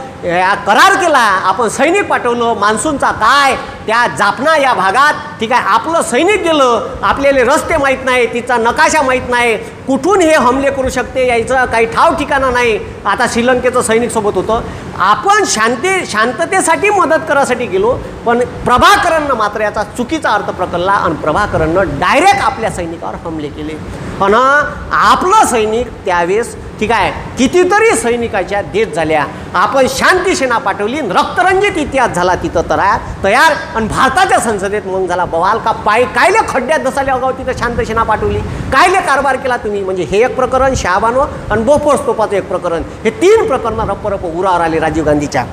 A: करार केला. आपण सैनिक पाठवलं मान्सूनचा काय त्या जापना या भागात ठीक आहे आपलं सैनिक गेलं आपल्याला रस्ते माहीत नाही तिचा नकाशा माहीत नाही कुठून हे हमले करू शकते यायचं काही ठाव ठिकाणं नाही. आता श्रीलंकेचं सैनिक सोबत होतं. आपण शांती शांततेसाठी मदत करासाठी गेलो पण प्रभाकरननं मात्र याचा चुकीचा अर्थ प्रकल्ला आणि प्रभाकरननं डायरेक्ट आपल्या सैनिकावर हमले केले. पण आपलं सैनिक त्यावेळेस ठीक आहे कितीतरी सैनिकाच्या देत झाल्या. आपण शांती सेना पाठवली रक्तरंजित इतिहास झाला तिथं तयार तयार आणि भारताच्या संसदेत मग झाला. बवाल का पाय कायले खड्ड्यात दसाले अगाव? तिथं शांत सेना पाठवली. कायले कारभार केला तुम्ही? म्हणजे हे एक प्रकरण शहाबानो आणि बोफोर्स तोपाचं एक प्रकरण. हे तीन प्रकरणं रप्परप उरावर आले राजीव गांधीच्या.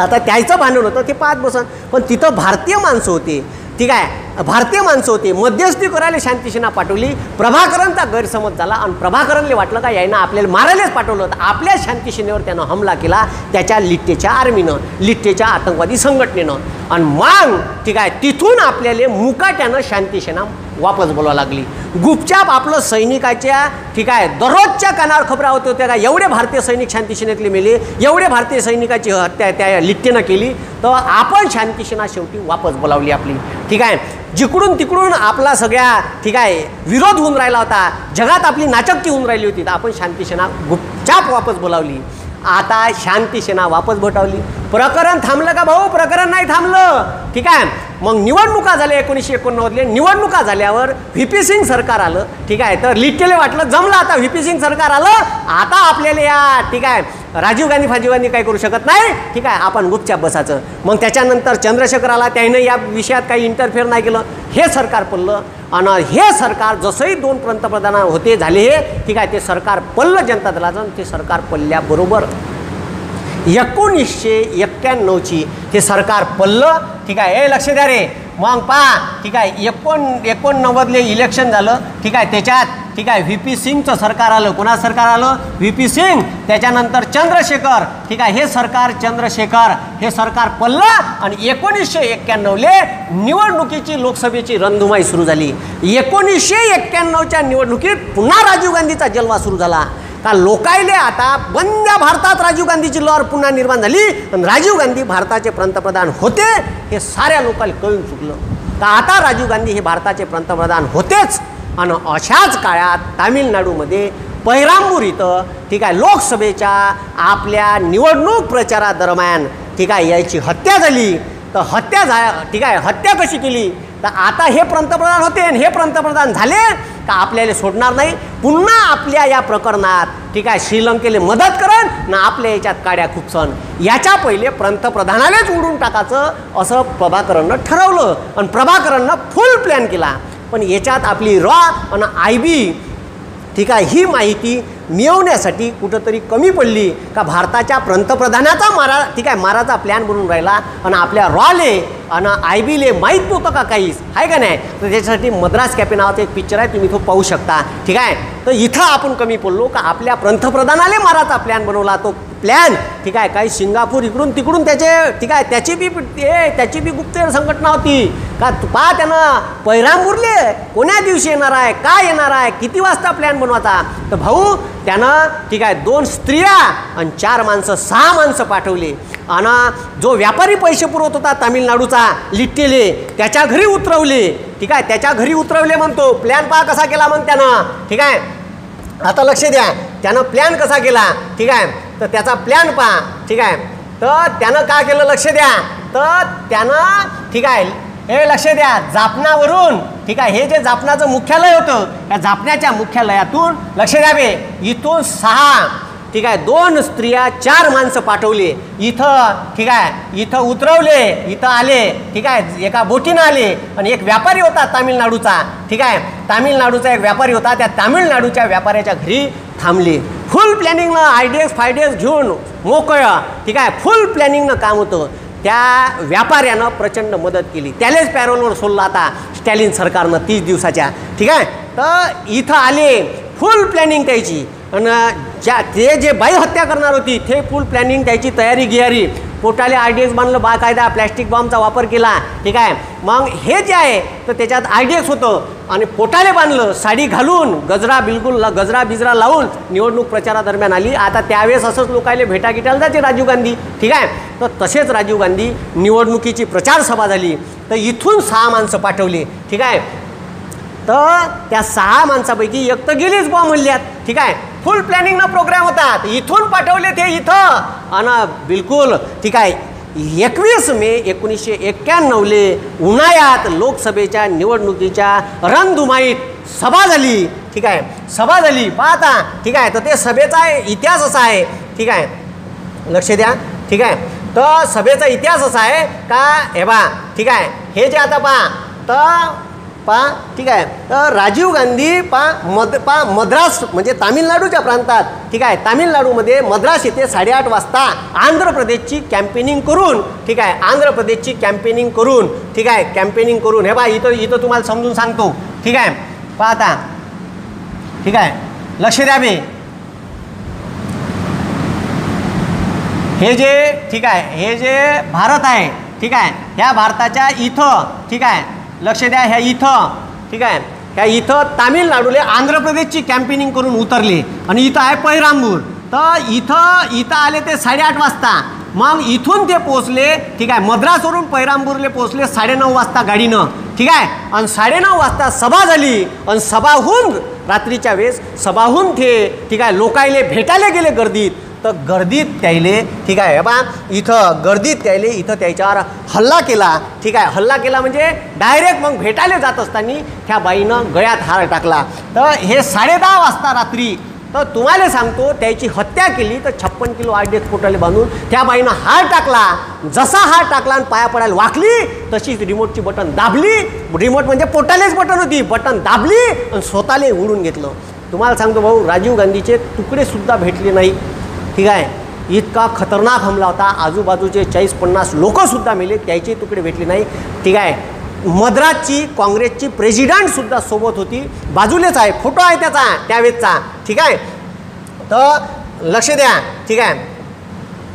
A: आता त्याचं भांडण होतं ते पाच बसन. पण तिथं भारतीय माणसं होती. ठीक आहे. भारतीय माणसं होते. मध्यस्थी करायला शांतीसेना पाठवली. प्रभाकरांचा गैरसमज झाला आणि प्रभाकरनले वाटलं का यायनं आपल्याला मारायलाच पाठवलं होतं. आपल्या शांतीसेनेवर त्यानं हमला केला त्याच्या लिट्टेच्या आर्मीनं लिट्टेच्या आतंकवादी संघटनेनं. आणि मग ठीक आहे तिथून आपल्याला मुकाट्यानं शांतीसेना वापस बोलवा लागली. गुपचाप आपलं सैनिकाच्या ठीक आहे दररोजच्या कानावर खबरा होत होत्या का? एवढे भारतीय सैनिक शांतीसेनेतले मेले एवढे भारतीय सैनिकाची हत्या त्या लिट्टेनं केली तर आपण शांतीसेना शेवटी वापस बोलावली आपली. ठीक आहे? जिकडून तिकडून आपला सगळ्या ठीक आहे विरोध होऊन राहिला होता जगात आपली नाचक्की होऊन राहिली होती तर आपण शांतीसेना गुपचाप वापस बोलावली. आता शांती सेना वापस भोटावली प्रकरण थांबलं का भाऊ? प्रकरण नाही थांबलं. ठीक आहे? मग निवडणुका झाल्या एकोणीसशे एकोणनव्वदले. निवडणुका झाल्यावर व्ही पी सिंग सरकार आलं. ठीक आहे? तर लिट्टेले वाटलं जमलं आता व्ही पी सिंग सरकार आलं. आता आपल्याला या ठीक आहे? राजीव गांधी फाजीव गांधी काही करू शकत नाही. ठीक आहे? आपण गुपचाप बसायचं. मग त्याच्यानंतर चंद्रशेखर आला. त्याने या विषयात काही इंटरफेअर नाही केलं. हे सरकार पडलं. आणि हे सरकार जसंही दोन पंतप्रधान होते झाले हे ठीक आहे ते सरकार पडलं जनता दलाचं ते सरकार पडल्याबरोबर एकोणीसशे एक्क्याण्णवची हे सरकार पडलं ठीक आहे हे लक्ष द्या रे. मग पहा. ठीक आहे एकोण एकोणनव्वदले इलेक्शन झालं. ठीक आहे त्याच्यात ठीक आहे व्ही पी सिंगचं सरकार आलं. कोणा सरकार आलं? V P Singh. त्याच्यानंतर चंद्रशेखर. ठीक आहे हे सरकार चंद्रशेखर. हे सरकार पडलं आणि एकोणीसशे एक्क्याण्णवले निवडणुकीची लोकसभेची रणधुमाई सुरू झाली. एकोणीसशे एक्क्याण्णवच्या निवडणुकीत पुन्हा राजीव गांधीचा जलवा सुरू झाला. का लोकायले आता बंद भारतात राजीव गांधीची लहर पुन्हा निर्माण झाली. आणि राजीव गांधी भारताचे पंतप्रधान होते हे साऱ्या लोकांना कळून चुकलं. का आता राजीव गांधी हे भारताचे पंतप्रधान होतेच? आणि अशाच काळात तामिळनाडूमध्ये पैरांबूर इथं ठीक आहे लोकसभेच्या आपल्या निवडणूक प्रचारादरम्यान ठीक आहे याची हत्या झाली. तर हत्या झा ठीक आहे हत्या कशी केली? तर आता हे पंतप्रधान होते आणि हे पंतप्रधान झाले का आपल्याला सोडणार नाही? पुन्हा आपल्या या प्रकरणात ठीक आहे श्रीलंकेला मदत करन ना आपल्या याच्यात काड्या खूपसन. याच्या पहिले पंतप्रधानालाच उडून टाकायचं असं प्रभाकरननं ठरवलं आणि प्रभाकरननं फुल प्लॅन केला. पण याच्यात आपली रॉ आणि आय बी ठीक आहे ही माहिती मिळवण्यासाठी कुठंतरी कमी पडली का भारताच्या पंतप्रधानाचा मारा ठीक आहे माराचा प्लॅन बनून राहिला आणि आपल्या रॉले आणि आय बीले माहीत नव्हतं का काहीच? आहे का नाही? तर त्याच्यासाठी मद्रास कॅफे नावाचा एक पिक्चर आहे तुम्ही तो पाहू शकता. ठीक आहे? तर इथं आपण कमी पडलो का आपल्या पंतप्रधानाला माराचा प्लॅन बनवला. तो प्लॅन ठीक आहे काही सिंगापूर इकडून तिकडून त्याचे ठीक आहे त्याची बी ते त्याची बी गुप्तहेर संघटना होती. का तू पहा त्यानं पैरांबुरले कोण्या दिवशी येणार आहे काय येणार आहे किती वाजता प्लॅन बनवायचा? तर भाऊ त्यानं ठीक आहे दोन स्त्रिया आणि चार माणसं सहा माणसं पाठवली. आणि जो व्यापारी पैसे पुरवत होता तामिळनाडूचा लिट्टेले त्याच्या घरी उतरवले. ठीक आहे त्याच्या घरी उतरवले म्हणतो. प्लॅन पहा कसा केला मग त्यानं. ठीक आहे? आता लक्ष द्या. त्यानं प्लॅन कसा केला? ठीक आहे? तर त्याचा प्लॅन पहा. ठीक आहे? तर त्यानं का केलं? लक्ष द्या. तर त्यानं ठीक आहे हे लक्ष द्या जापनावरून. ठीक आहे हे जे जापनाचं मुख्यालय होतं या जापण्याच्या मुख्यालयातून लक्ष द्यावे इथून सहा ठीक आहे दोन स्त्रिया चार माणसं पाठवली. इथं ठीक आहे इथं उतरवले इथं आले ठीक आहे एका बोटीनं आले. आणि एक व्यापारी होता तामिळनाडूचा ठीक आहे. तामिळनाडूचा एक व्यापारी होता त्या तामिळनाडूच्या व्यापाऱ्याच्या घरी थांबले. फुल प्लॅनिंगनं आयडियाज फायडियाज घेऊन मोकळं ठीक आहे फुल प्लॅनिंगनं काम होतं. त्या व्यापाऱ्यानं प्रचंड मदत केली. त्यालाच पॅरोलवर सोडलं आता स्टॅलिन सरकारनं तीस दिवसाच्या. ठीक आहे? तर इथं आले फुल प्लॅनिंग त्याची. आणि ज्या ते जे बाई हत्या करणार होती ते फुल प्लॅनिंग त्याची तयारी गियारी पोटाले आर डी एक्स बांधलं बाकायदा प्लॅस्टिक बॉम्बचा वापर केला. ठीक आहे? मग हे जे आहे तर त्याच्यात आर डी एक्स होतं. आणि पोटाले बांधलं साडी घालून गजरा बिलकुल गजरा बिजरा लावून निवडणूक प्रचारादरम्यान आली. आता त्यावेळेस असंच लोकायले भेटा गिटायला जाते राजीव गांधी. ठीक आहे? तर तसेच राजीव गांधी निवडणुकीची प्रचार सभा झाली. तर इथून सहा माणसं पाठवली. ठीक आहे? तर त्या सहा माणसापैकी एक तर गेलीच बॉम्ब म्हणल्यात ठीक आहे? फुल प्लॅनिंगनं प्रोग्राम होतात. इथून पाठवले ते इथं. आणि बिलकुल ठीक आहे एकवीस मे एकोणीसशे एक्क्याण्णवले उन्हाळ्यात लोकसभेच्या निवडणुकीच्या रणधुमाईत सभा झाली. ठीक आहे सभा झाली. पाहता ठीक आहे तर ते सभेचा इतिहास असा आहे. ठीक आहे लक्ष द्या. ठीक आहे तर सभेचा इतिहास असा आहे का हे बा ठीक आहे हे जे आता पहा तर पा ठीक आहे. तर राजीव गांधी पा मद पा मद्रास म्हणजे तामिळनाडूच्या प्रांतात ठीक आहे. तामिळनाडूमध्ये मद्रास येथे साडेआठ वाजता आंध्र प्रदेशची कॅम्पेनिंग करून ठीक आहे आंध्र प्रदेशची कॅम्पेनिंग करून ठीक आहे कॅम्पेनिंग करून हे बा इथं इथं तुम्हाला समजून सांगतो ठीक आहे. पाहता ठीक आहे. लक्ष द्या मी हे जे ठीक आहे हे जे भारत आहे ठीक आहे ह्या भारताच्या इथं ठीक आहे लक्ष द्या ह्या इथं. ठीक आहे? ह्या इथं तामिळनाडूले आंध्र प्रदेशची कॅम्पेनिंग करून उतरले. आणि इथं आहे पैरांबूर. तर इथं इथं आले ते साडेआठ वाजता. मग इथून ते पोचले ठीक आहे मद्रासवरून पैरांबूरले पोचले साडेनऊ वाजता गाडीनं. ठीक आहे? आणि साडेनऊ वाजता सभा झाली. आणि सभाहून रात्रीच्या वेळेस सभाहून ते ठीक आहे लोकायले भेटायला गेले गर्दीत. तर गर्दीत त्याईले ठीक आहे बा इथं गर्दीत त्याईले इथं त्याच्यावर हल्ला केला ठीक आहे हल्ला केला म्हणजे डायरेक्ट मग भेटायला जात असताना त्या बाईनं गळ्यात हार टाकला. तर हे साडेदहा वाजता रात्री तर तुम्हाला सांगतो त्याची हत्या केली तर छप्पन किलो आठ डेस पोटाले बांधून त्या बाईनं हार टाकला. जसा हार टाकला आणि पाया पडायला वाकली तशीच रिमोटची बटन दाबली. रिमोट म्हणजे पोटालेच बटन होती. बटन दाबली आणि स्वतःला उडून घेतलं. तुम्हाला सांगतो भाऊ राजीव गांधीचे तुकडेसुद्धा भेटले नाही. ठीक आहे? इतका खतरनाक हमला होता. आजूबाजूचे चाळीस पन्नास लोकंसुद्धा मेले. त्याचे तुकडे भेटली नाही. ठीक आहे? मद्रासची काँग्रेसची प्रेसिडेंटसुद्धा सोबत होती. बाजूलेच आहे. फोटो आहे त्याचा त्यावेळेसचा ठीक आहे? तर लक्ष द्या. ठीक आहे?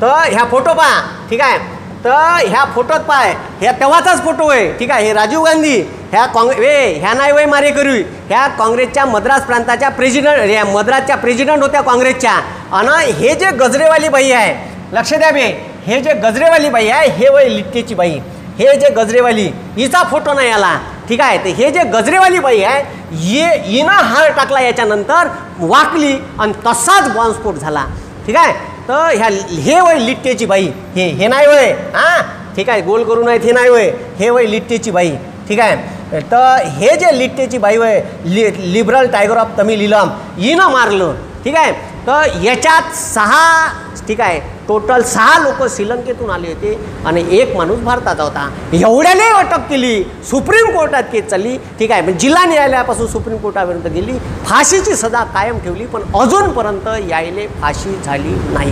A: तर ह्या फोटो पहा. ठीक आहे? तर ह्या फोटोत पाय ह्या तेव्हाचाच फोटो आहे. ठीक आहे हे राजीव गांधी ह्या काँग्रे वे ह्या नाही वय मारे करू ह्या काँग्रेसच्या मद्रास प्रांताच्या प्रेसिडेंट या मद्रासच्या प्रेसिडेंट होत्या काँग्रेसच्या. आणि हे जे गजरेवाली बाई आहे लक्ष द्या बे हे जे गजरेवाली बाई आहे हे वय लिट्टेची बाई. हे जे गजरेवाली हिचा फोटो नाही आला. ठीक आहे तर हे जे गजरेवाली बाई आहे ये हिनं हार टाकला याच्यानंतर वाकली आणि तसाच बॉम्बस्फोट झाला. ठीक आहे तर ह्या हे वय लिट्टेची बाई हे हे नाही वय हां? ठीक आहे गोल करून आहेत हे नाही वय हे वय लिट्टेची बाई ठीक आहे तर हे जे लिट्टेची बाई वय लि लिबरल टायगर ऑफ तमिल इलम हिनं मारलं ठीक आहे तर याच्यात सहा ठीक आहे टोटल सहा लोक श्रीलंकेतून आले होते आणि एक माणूस भारतात होता. एवढ्याने अटक केली सुप्रीम कोर्टात केस चालली ठीक आहे म्हणजे जिल्हा न्यायालयापासून सुप्रीम कोर्टापर्यंत गेली फाशीची सजा कायम ठेवली पण अजूनपर्यंत यायले फाशी झाली नाही.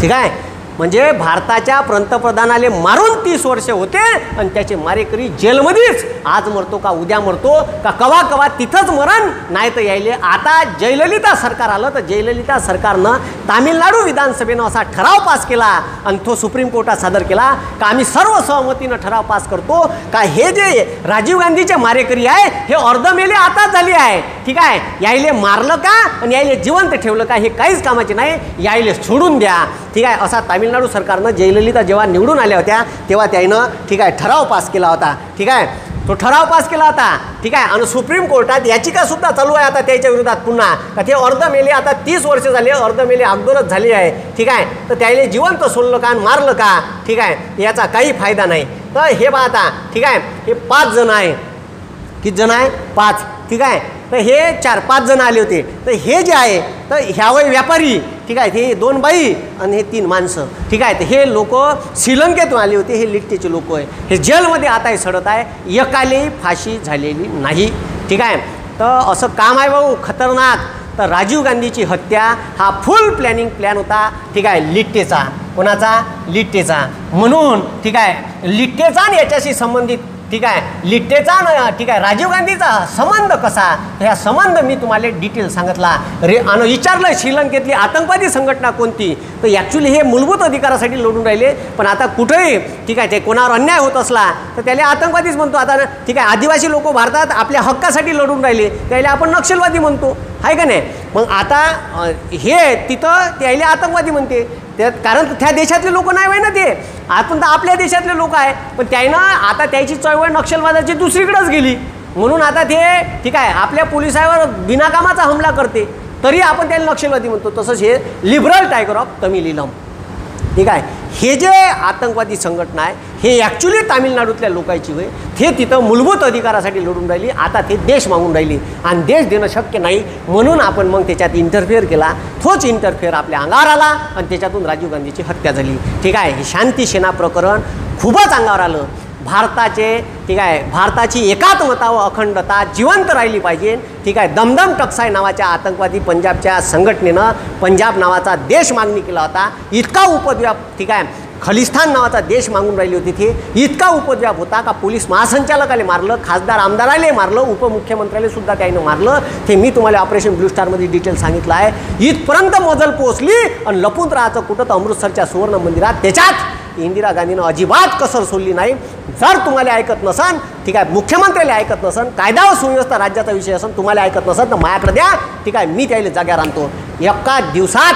A: ठीक आहे? म्हणजे भारताच्या पंतप्रधानाले मारून तीस वर्ष होते आणि त्याचे मारेकरी जेलमध्येच आज मरतो का उद्या मरतो का कवा कवा तिथंच मरण नाही तर यायले आता जयललिता सरकार आलं तर जयललिता सरकारनं तामिळनाडू विधानसभेनं असा ठराव पास केला आणि तो सुप्रीम कोर्टात सादर केला का आम्ही सर्व सहमतीनं ठराव पास करतो का हे जे राजीव गांधीचे मारेकरी आहे हे अर्ध मेले आताच झाली आहे. ठीक आहे? यायले मारलं का आणि यायले जिवंत ठेवलं का हे काहीच कामाचे नाही. यायले सोडून द्या. ठीक आहे? असा तामिळनाडू सरकारनं जयललिता जेव्हा निवडून आल्या होत्या तेव्हा त्यानं ठीक आहे ठराव पास केला होता. ठीक आहे? तो ठराव पास केला होता. ठीक आहे? आणि सुप्रीम कोर्टात याचिका सुद्धा चालू आहे आता त्याच्या विरोधात पुन्हा. का ते अर्ध मेले आता तीस वर्ष झाली अर्ध मेले अगोदरच झाली आहे. ठीक आहे? तर त्याला जिवंत सोडलं का आणि मारलं का? ठीक आहे? याचा काही फायदा नाही. तर हे बा आता. ठीक आहे? हे पाच जण आहे. किती जण आहे? पाच. ठीक आहे? तर हे चार पाच जण आले होते. तर हे जे आहे तर ह्यावय व्यापारी ठीक आहे? हे दोन बाई आणि हे तीन माणसं ठीक आहे? तर हे लोक श्रीलंकेतून आले होते हे लिट्टेचे लोक आहे. हे जेलमध्ये आता हे सडत आहे. एकालेही फाशी झालेली नाही ठीक आहे? तर असं काम आहे भाऊ खतरनाक. तर राजीव गांधीची हत्या हा फुल प्लॅनिंग प्लॅन होता ठीक आहे? लिट्टेचा. कोणाचा? लिट्टेचा. म्हणून ठीक आहे? लिट्टेचा आणि याच्याशी संबंधित ठीक आहे? लिट्टेचा ना ठीक आहे राजीव गांधीचा संबंध कसा? ह्या संबंध मी तुम्हाला डिटेल सांगितला. रे आणि विचारलं श्रीलंकेतली आतंकवादी संघटना कोणती? तर ॲक्च्युली हे मूलभूत अधिकारासाठी लढून राहिले. पण आता कुठेही ठीक आहे ते कोणावर अन्याय होत असला तर त्याला आतंकवादीच म्हणतो. आता ठीक आहे आदिवासी लोक भारतात आपल्या हक्कासाठी लढून राहिले. त्याला आपण नक्षलवादी म्हणतो. आहे का नाही? मग आता हे तिथं त्याला आतंकवादी म्हणते. त्यात कारण त्या देशातले लोक नाही आहे ना ते. आपण तर आपल्या देशातले लोक आहे. पण त्यानं आता त्याची चळवळ नक्षलवादाची दुसरीकडंच गेली. म्हणून आता ते ठीक आहे आपल्या पोलिसावर बिनाकामाचा हमला करते. तरी आपण त्याला नक्षलवादी म्हणतो. तसंच हे लिबरल टायगर ऑफ तमिलिलम. ठीक आहे? हे जे आतंकवादी संघटना आहे हे ॲक्च्युली तामिळनाडूतल्या लोकांची होय. ते तिथं मूलभूत अधिकारासाठी लढून राहिली आता ते देश मागून राहिली. आणि देश देणं शक्य नाही म्हणून आपण मग त्याच्यात इंटरफेअर केला. तोच इंटरफेअर आपल्या अंगावर आला आणि त्याच्यातून राजीव गांधीची हत्या झाली. ठीक आहे हे शांती सेना प्रकरण खूपच अंगावर आलं. भारताचे ठीक आहे भारताची एकात्मता व अखंडता जिवंत राहिली पाहिजे. ठीक आहे दमदम टक्साय नावाच्या आतंकवादी पंजाबच्या संघटनेनं पंजाब नावाचा देश मागणी केला होता. इतका उपद्व्याप ठीक आहे खलिस्तान नावाचा देश मागून राहिली होती ते. इतका उपद्व्याप होता का पोलीस महासंचालकाला मारलं खासदार आमदाराले मारलं उपमुख्यमंत्र्याला सुद्धा त्यानं मारलं. ते मी तुम्हाला ऑपरेशन ब्लू स्टारमध्ये डिटेल सांगितलं आहे. इथपर्यंत मजल पोहोचली आणि लपून राहायचं कुठं तर अमृतसरच्या सुवर्ण मंदिरात. त्याच्यात इंदिरा गांधीनं अजिबात कसर सोडली नाही. जर तुम्हाला ऐकत नसन ठीक आहे मुख्यमंत्र्याला ऐकत नसन कायदा व सुव्यवस्था राज्याचा विषय असन तुम्हाला ऐकत नसन तर माझ्याकडे द्या. ठीक आहे मी त्याला जाग्यावर आणतो. एका दिवसात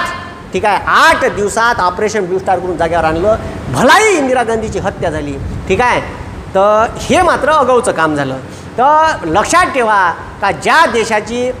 A: ठीक आहे? आठ दिवसात ऑपरेशन ब्लू करून जाग्यावर आणलं. भलाई इंदिरा गांधीची हत्या झाली. ठीक आहे? तर हे मात्र अगाऊचं काम झालं. तर लक्षात ठेवा का ज्या देशाची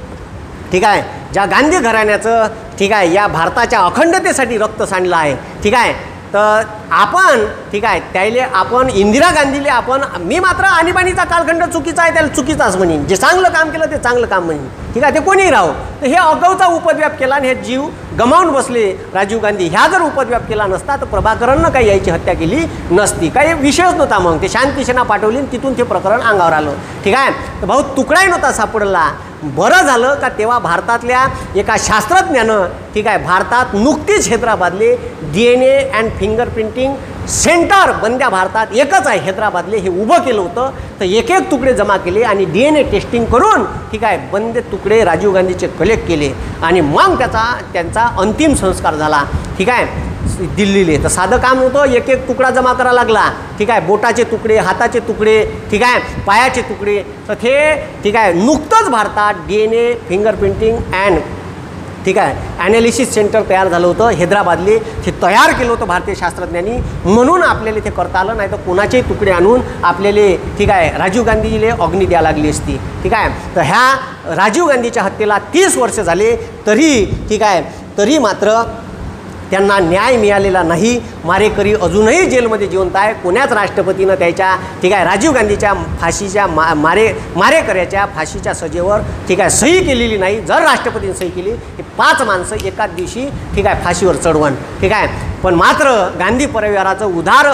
A: ठीक आहे ज्या गांधी घराण्याचं ठीक आहे या भारताच्या अखंडतेसाठी रक्त सांडलं आहे. ठीक आहे? तर आपण ठीक आहे त्याले आपण इंदिरा गांधीले आपण मी मात्र आणीबाणीचा कालखंड चुकीचा आहे त्याला चुकीचाच म्हणेन. जे चांगलं काम केलं ते चांगलं काम म्हणेन. ठीक आहे ते कोणीही राहो. तर हे अगाऊचा उपद्व्याप केला आणि हे जीव गमावून बसले राजीव गांधी. ह्या जर उपद्व्याप केला नसता तर प्रभाकरांना काही याची हत्या केली नसती. काही विषयच नव्हता मग. ते शांती सेना पाठवली आणि तिथून ते प्रकरण अंगावर आलं. ठीक आहे? तर भाऊ तुकडाही नव्हता सापडला. बरं झालं का तेव्हा भारतातल्या एका शास्त्रज्ञानं ठीक आहे भारतात नुकतीच हैदराबादले D N A and finger printing centre बंद्या भारतात. एकच आहे हैदराबादले हे उभं केलं होतं. तर एक एक तुकडे जमा केले आणि डी एन ए टेस्टिंग करून ठीक आहे बंदे तुकडे राजीव गांधीचे कलेक्ट केले. आणि मग त्याचा त्यांचा अंतिम संस्कार झाला. ठीक आहे दिल्लीले. तर साधं काम होतं एक एक तुकडा जमा करा लागला. ठीक आहे बोटाचे तुकडे हाताचे तुकडे ठीक आहे पायाचे तुकडे. तर ते ठीक आहे नुकतंच भारतात D N A fingerprinting and ठीक आहे ॲनालिसिस सेंटर तयार झालं होतं हैदराबादले. ते तयार केलं होतं भारतीय शास्त्रज्ञांनी. म्हणून आपल्याला ते करता आलं नाही तर कोणाचेही तुकडे आणून आपल्याला ठीक आहे राजीव गांधीले अग्नी द्यायला लागली असती. ठीक आहे तर ह्या राजीव गांधीच्या हत्येला तीस वर्ष झाले तरी ठीक आहे तरी मात्र त्यांना न्याय मिळालेला नाही. मारेकरी अजूनही जेलमध्ये जिवंत आहे. कोण्याच राष्ट्रपतीनं त्याच्या ठीक आहे राजीव गांधीच्या फाशीच्या मा मारे मारेकऱ्याच्या फाशीच्या सजेवर ठीक आहे सही केलेली नाही. जर राष्ट्रपतीने सही केली की पाच माणसं एकाच दिवशी ठीक आहे फाशीवर चढवण ठीक आहे. पण मात्र गांधी परिवाराचं उदार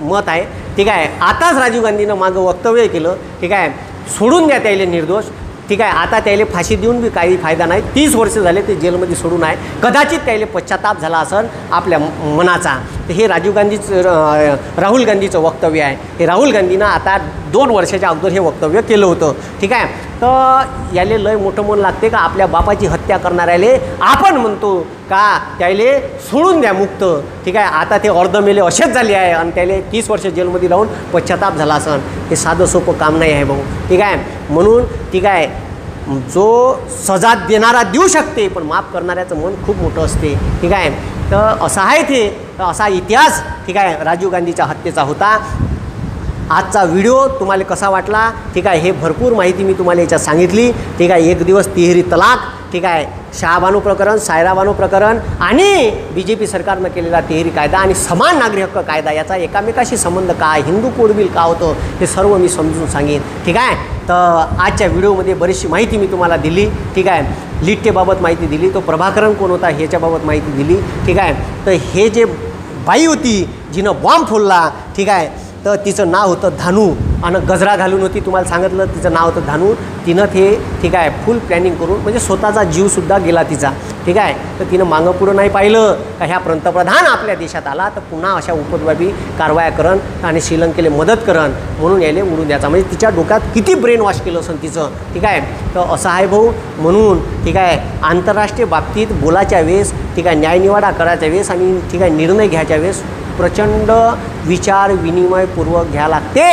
A: मत आहे ठीक आहे. आताच राजीव गांधीनं मागं वक्तव्य केलं ठीक आहे. सोडून द्या त्याला निर्दोष. ठीक आहे आता त्याला फाशी देऊन बी काही फायदा नाही. तीस वर्ष झाले ते जेलमध्ये सोडून आहे. कदाचित त्याला पश्चाताप झाला असेल आपल्या मनाचा. तर हे राजीव गांधीचं र- राहुल गांधीचं वक्तव्य आहे. हे राहुल गांधीनं आता दोन वर्षाच्या अगोदर हे वक्तव्य केलं होतं. ठीक आहे? तर याले लय मोठं मन लागते का आपल्या बापाची हत्या करणाऱ्याले आपण म्हणतो का त्याले सोडून द्या मुक्त. ठीक आहे? आता ते अर्धमेले असेच झाले आहे आणि त्याले तीस वर्ष जेलमध्ये राहून पश्चाताप झाला असन. हे साधं सोपं काम नाही आहे भाऊ. ठीक आहे? म्हणून ठीक आहे जो सजा देणारा देऊ शकते पण माफ करणाऱ्याचं मन खूप मोठं असते. ठीक आहे? तर असं आहे ते. तर असा इतिहास ठीक आहे राजीव गांधीच्या हत्येचा होता. आजचा व्हिडिओ तुम्हाला कसा वाटला ठीक आहे हे भरपूर माहिती मी तुम्हाला याच्यात सांगितली. ठीक आहे एक दिवस तिहेरी तलाक ठीक आहे शहाबानू प्रकरण सायराबानू प्रकरण आणि बी जे पी सरकारनं केलेला तिहेरी कायदा आणि समान नागरी हक्क कायदा याचा एकामेकाशी संबंध काय हिंदू कोड बिल का होतं हे सर्व मी समजून सांगेन. ठीक आहे तर आजच्या व्हिडिओमध्ये बरीचशी माहिती मी तुम्हाला दिली ठीक आहे. लिट्टेबाबत माहिती दिली तो प्रभाकरण कोण होता ह्याच्याबाबत माहिती दिली ठीक आहे. तर हे जे बाई होती जिनं बॉम्ब फोडला ठीक आहे. तर तिचं नाव होतं धानू. आणि गजरा घालून होती तुम्हाला सांगितलं तिचं नाव होतं धानू. तिनं ते ठीक आहे फुल प्लॅनिंग करून म्हणजे स्वतःचा जीवसुद्धा गेला तिचा. ठीक आहे? तर तिनं मागं पुढं नाही पाहिलं. का ह्या पंतप्रधान आपल्या देशात आला तर पुन्हा अशा उपद्रवी कारवाया करण आणि श्रीलंकेला मदत करण म्हणून यायला उडून द्यायचा. म्हणजे तिच्या डोक्यात किती ब्रेन वॉश केलं असेल तिचं. ठीक आहे? तर असं आहे भाऊ म्हणून ठीक आहे आंतरराष्ट्रीय बाबतीत बोलायच्या वेळेस ठीक आहे न्यायनिवाडा करायच्या वेळेस आणि ठीक आहे निर्णय घ्यायच्या वेळेस प्रचंड विचार विनिमयपूर्वक घ्या लागते.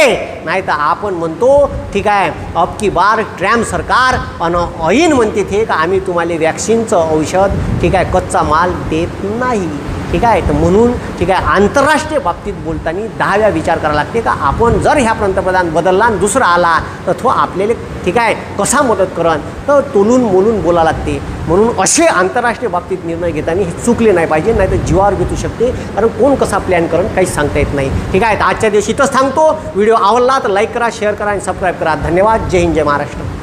A: नाही तर आपण म्हणतो ठीक आहे अब की बार ट्रॅम सरकार आणि ऐन म्हणते ते का आम्ही तुम्हाला वॅक्सिनचं औषध ठीक आहे कच्चा माल देत नाही. ठीक आहे? तर म्हणून ठीक आहे आंतरराष्ट्रीय बाबतीत बोलताना दहाव्या विचार करावा लागते का? आपण जर ह्या पंतप्रधान बदलला आणि दुसरा आला तर तो आपल्याला ठीक आहे कसा मदत करण तर तोलून मोलून बोला लागते. म्हणून असे आंतरराष्ट्रीय बाबतीत निर्णय घेताना हे चुकले नाही पाहिजे नाही तर जीवावर घेतू शकते. कारण कोण कसा प्लॅन करण काहीच सांगता येत नाही. ठीक आहे? तर आजच्या दिवशी इथंच थांबतो. व्हिडिओ आवडला तर लाईक करा शेअर करा आणि सबस्क्राईब करा. धन्यवाद. जय हिंद जय महाराष्ट्र.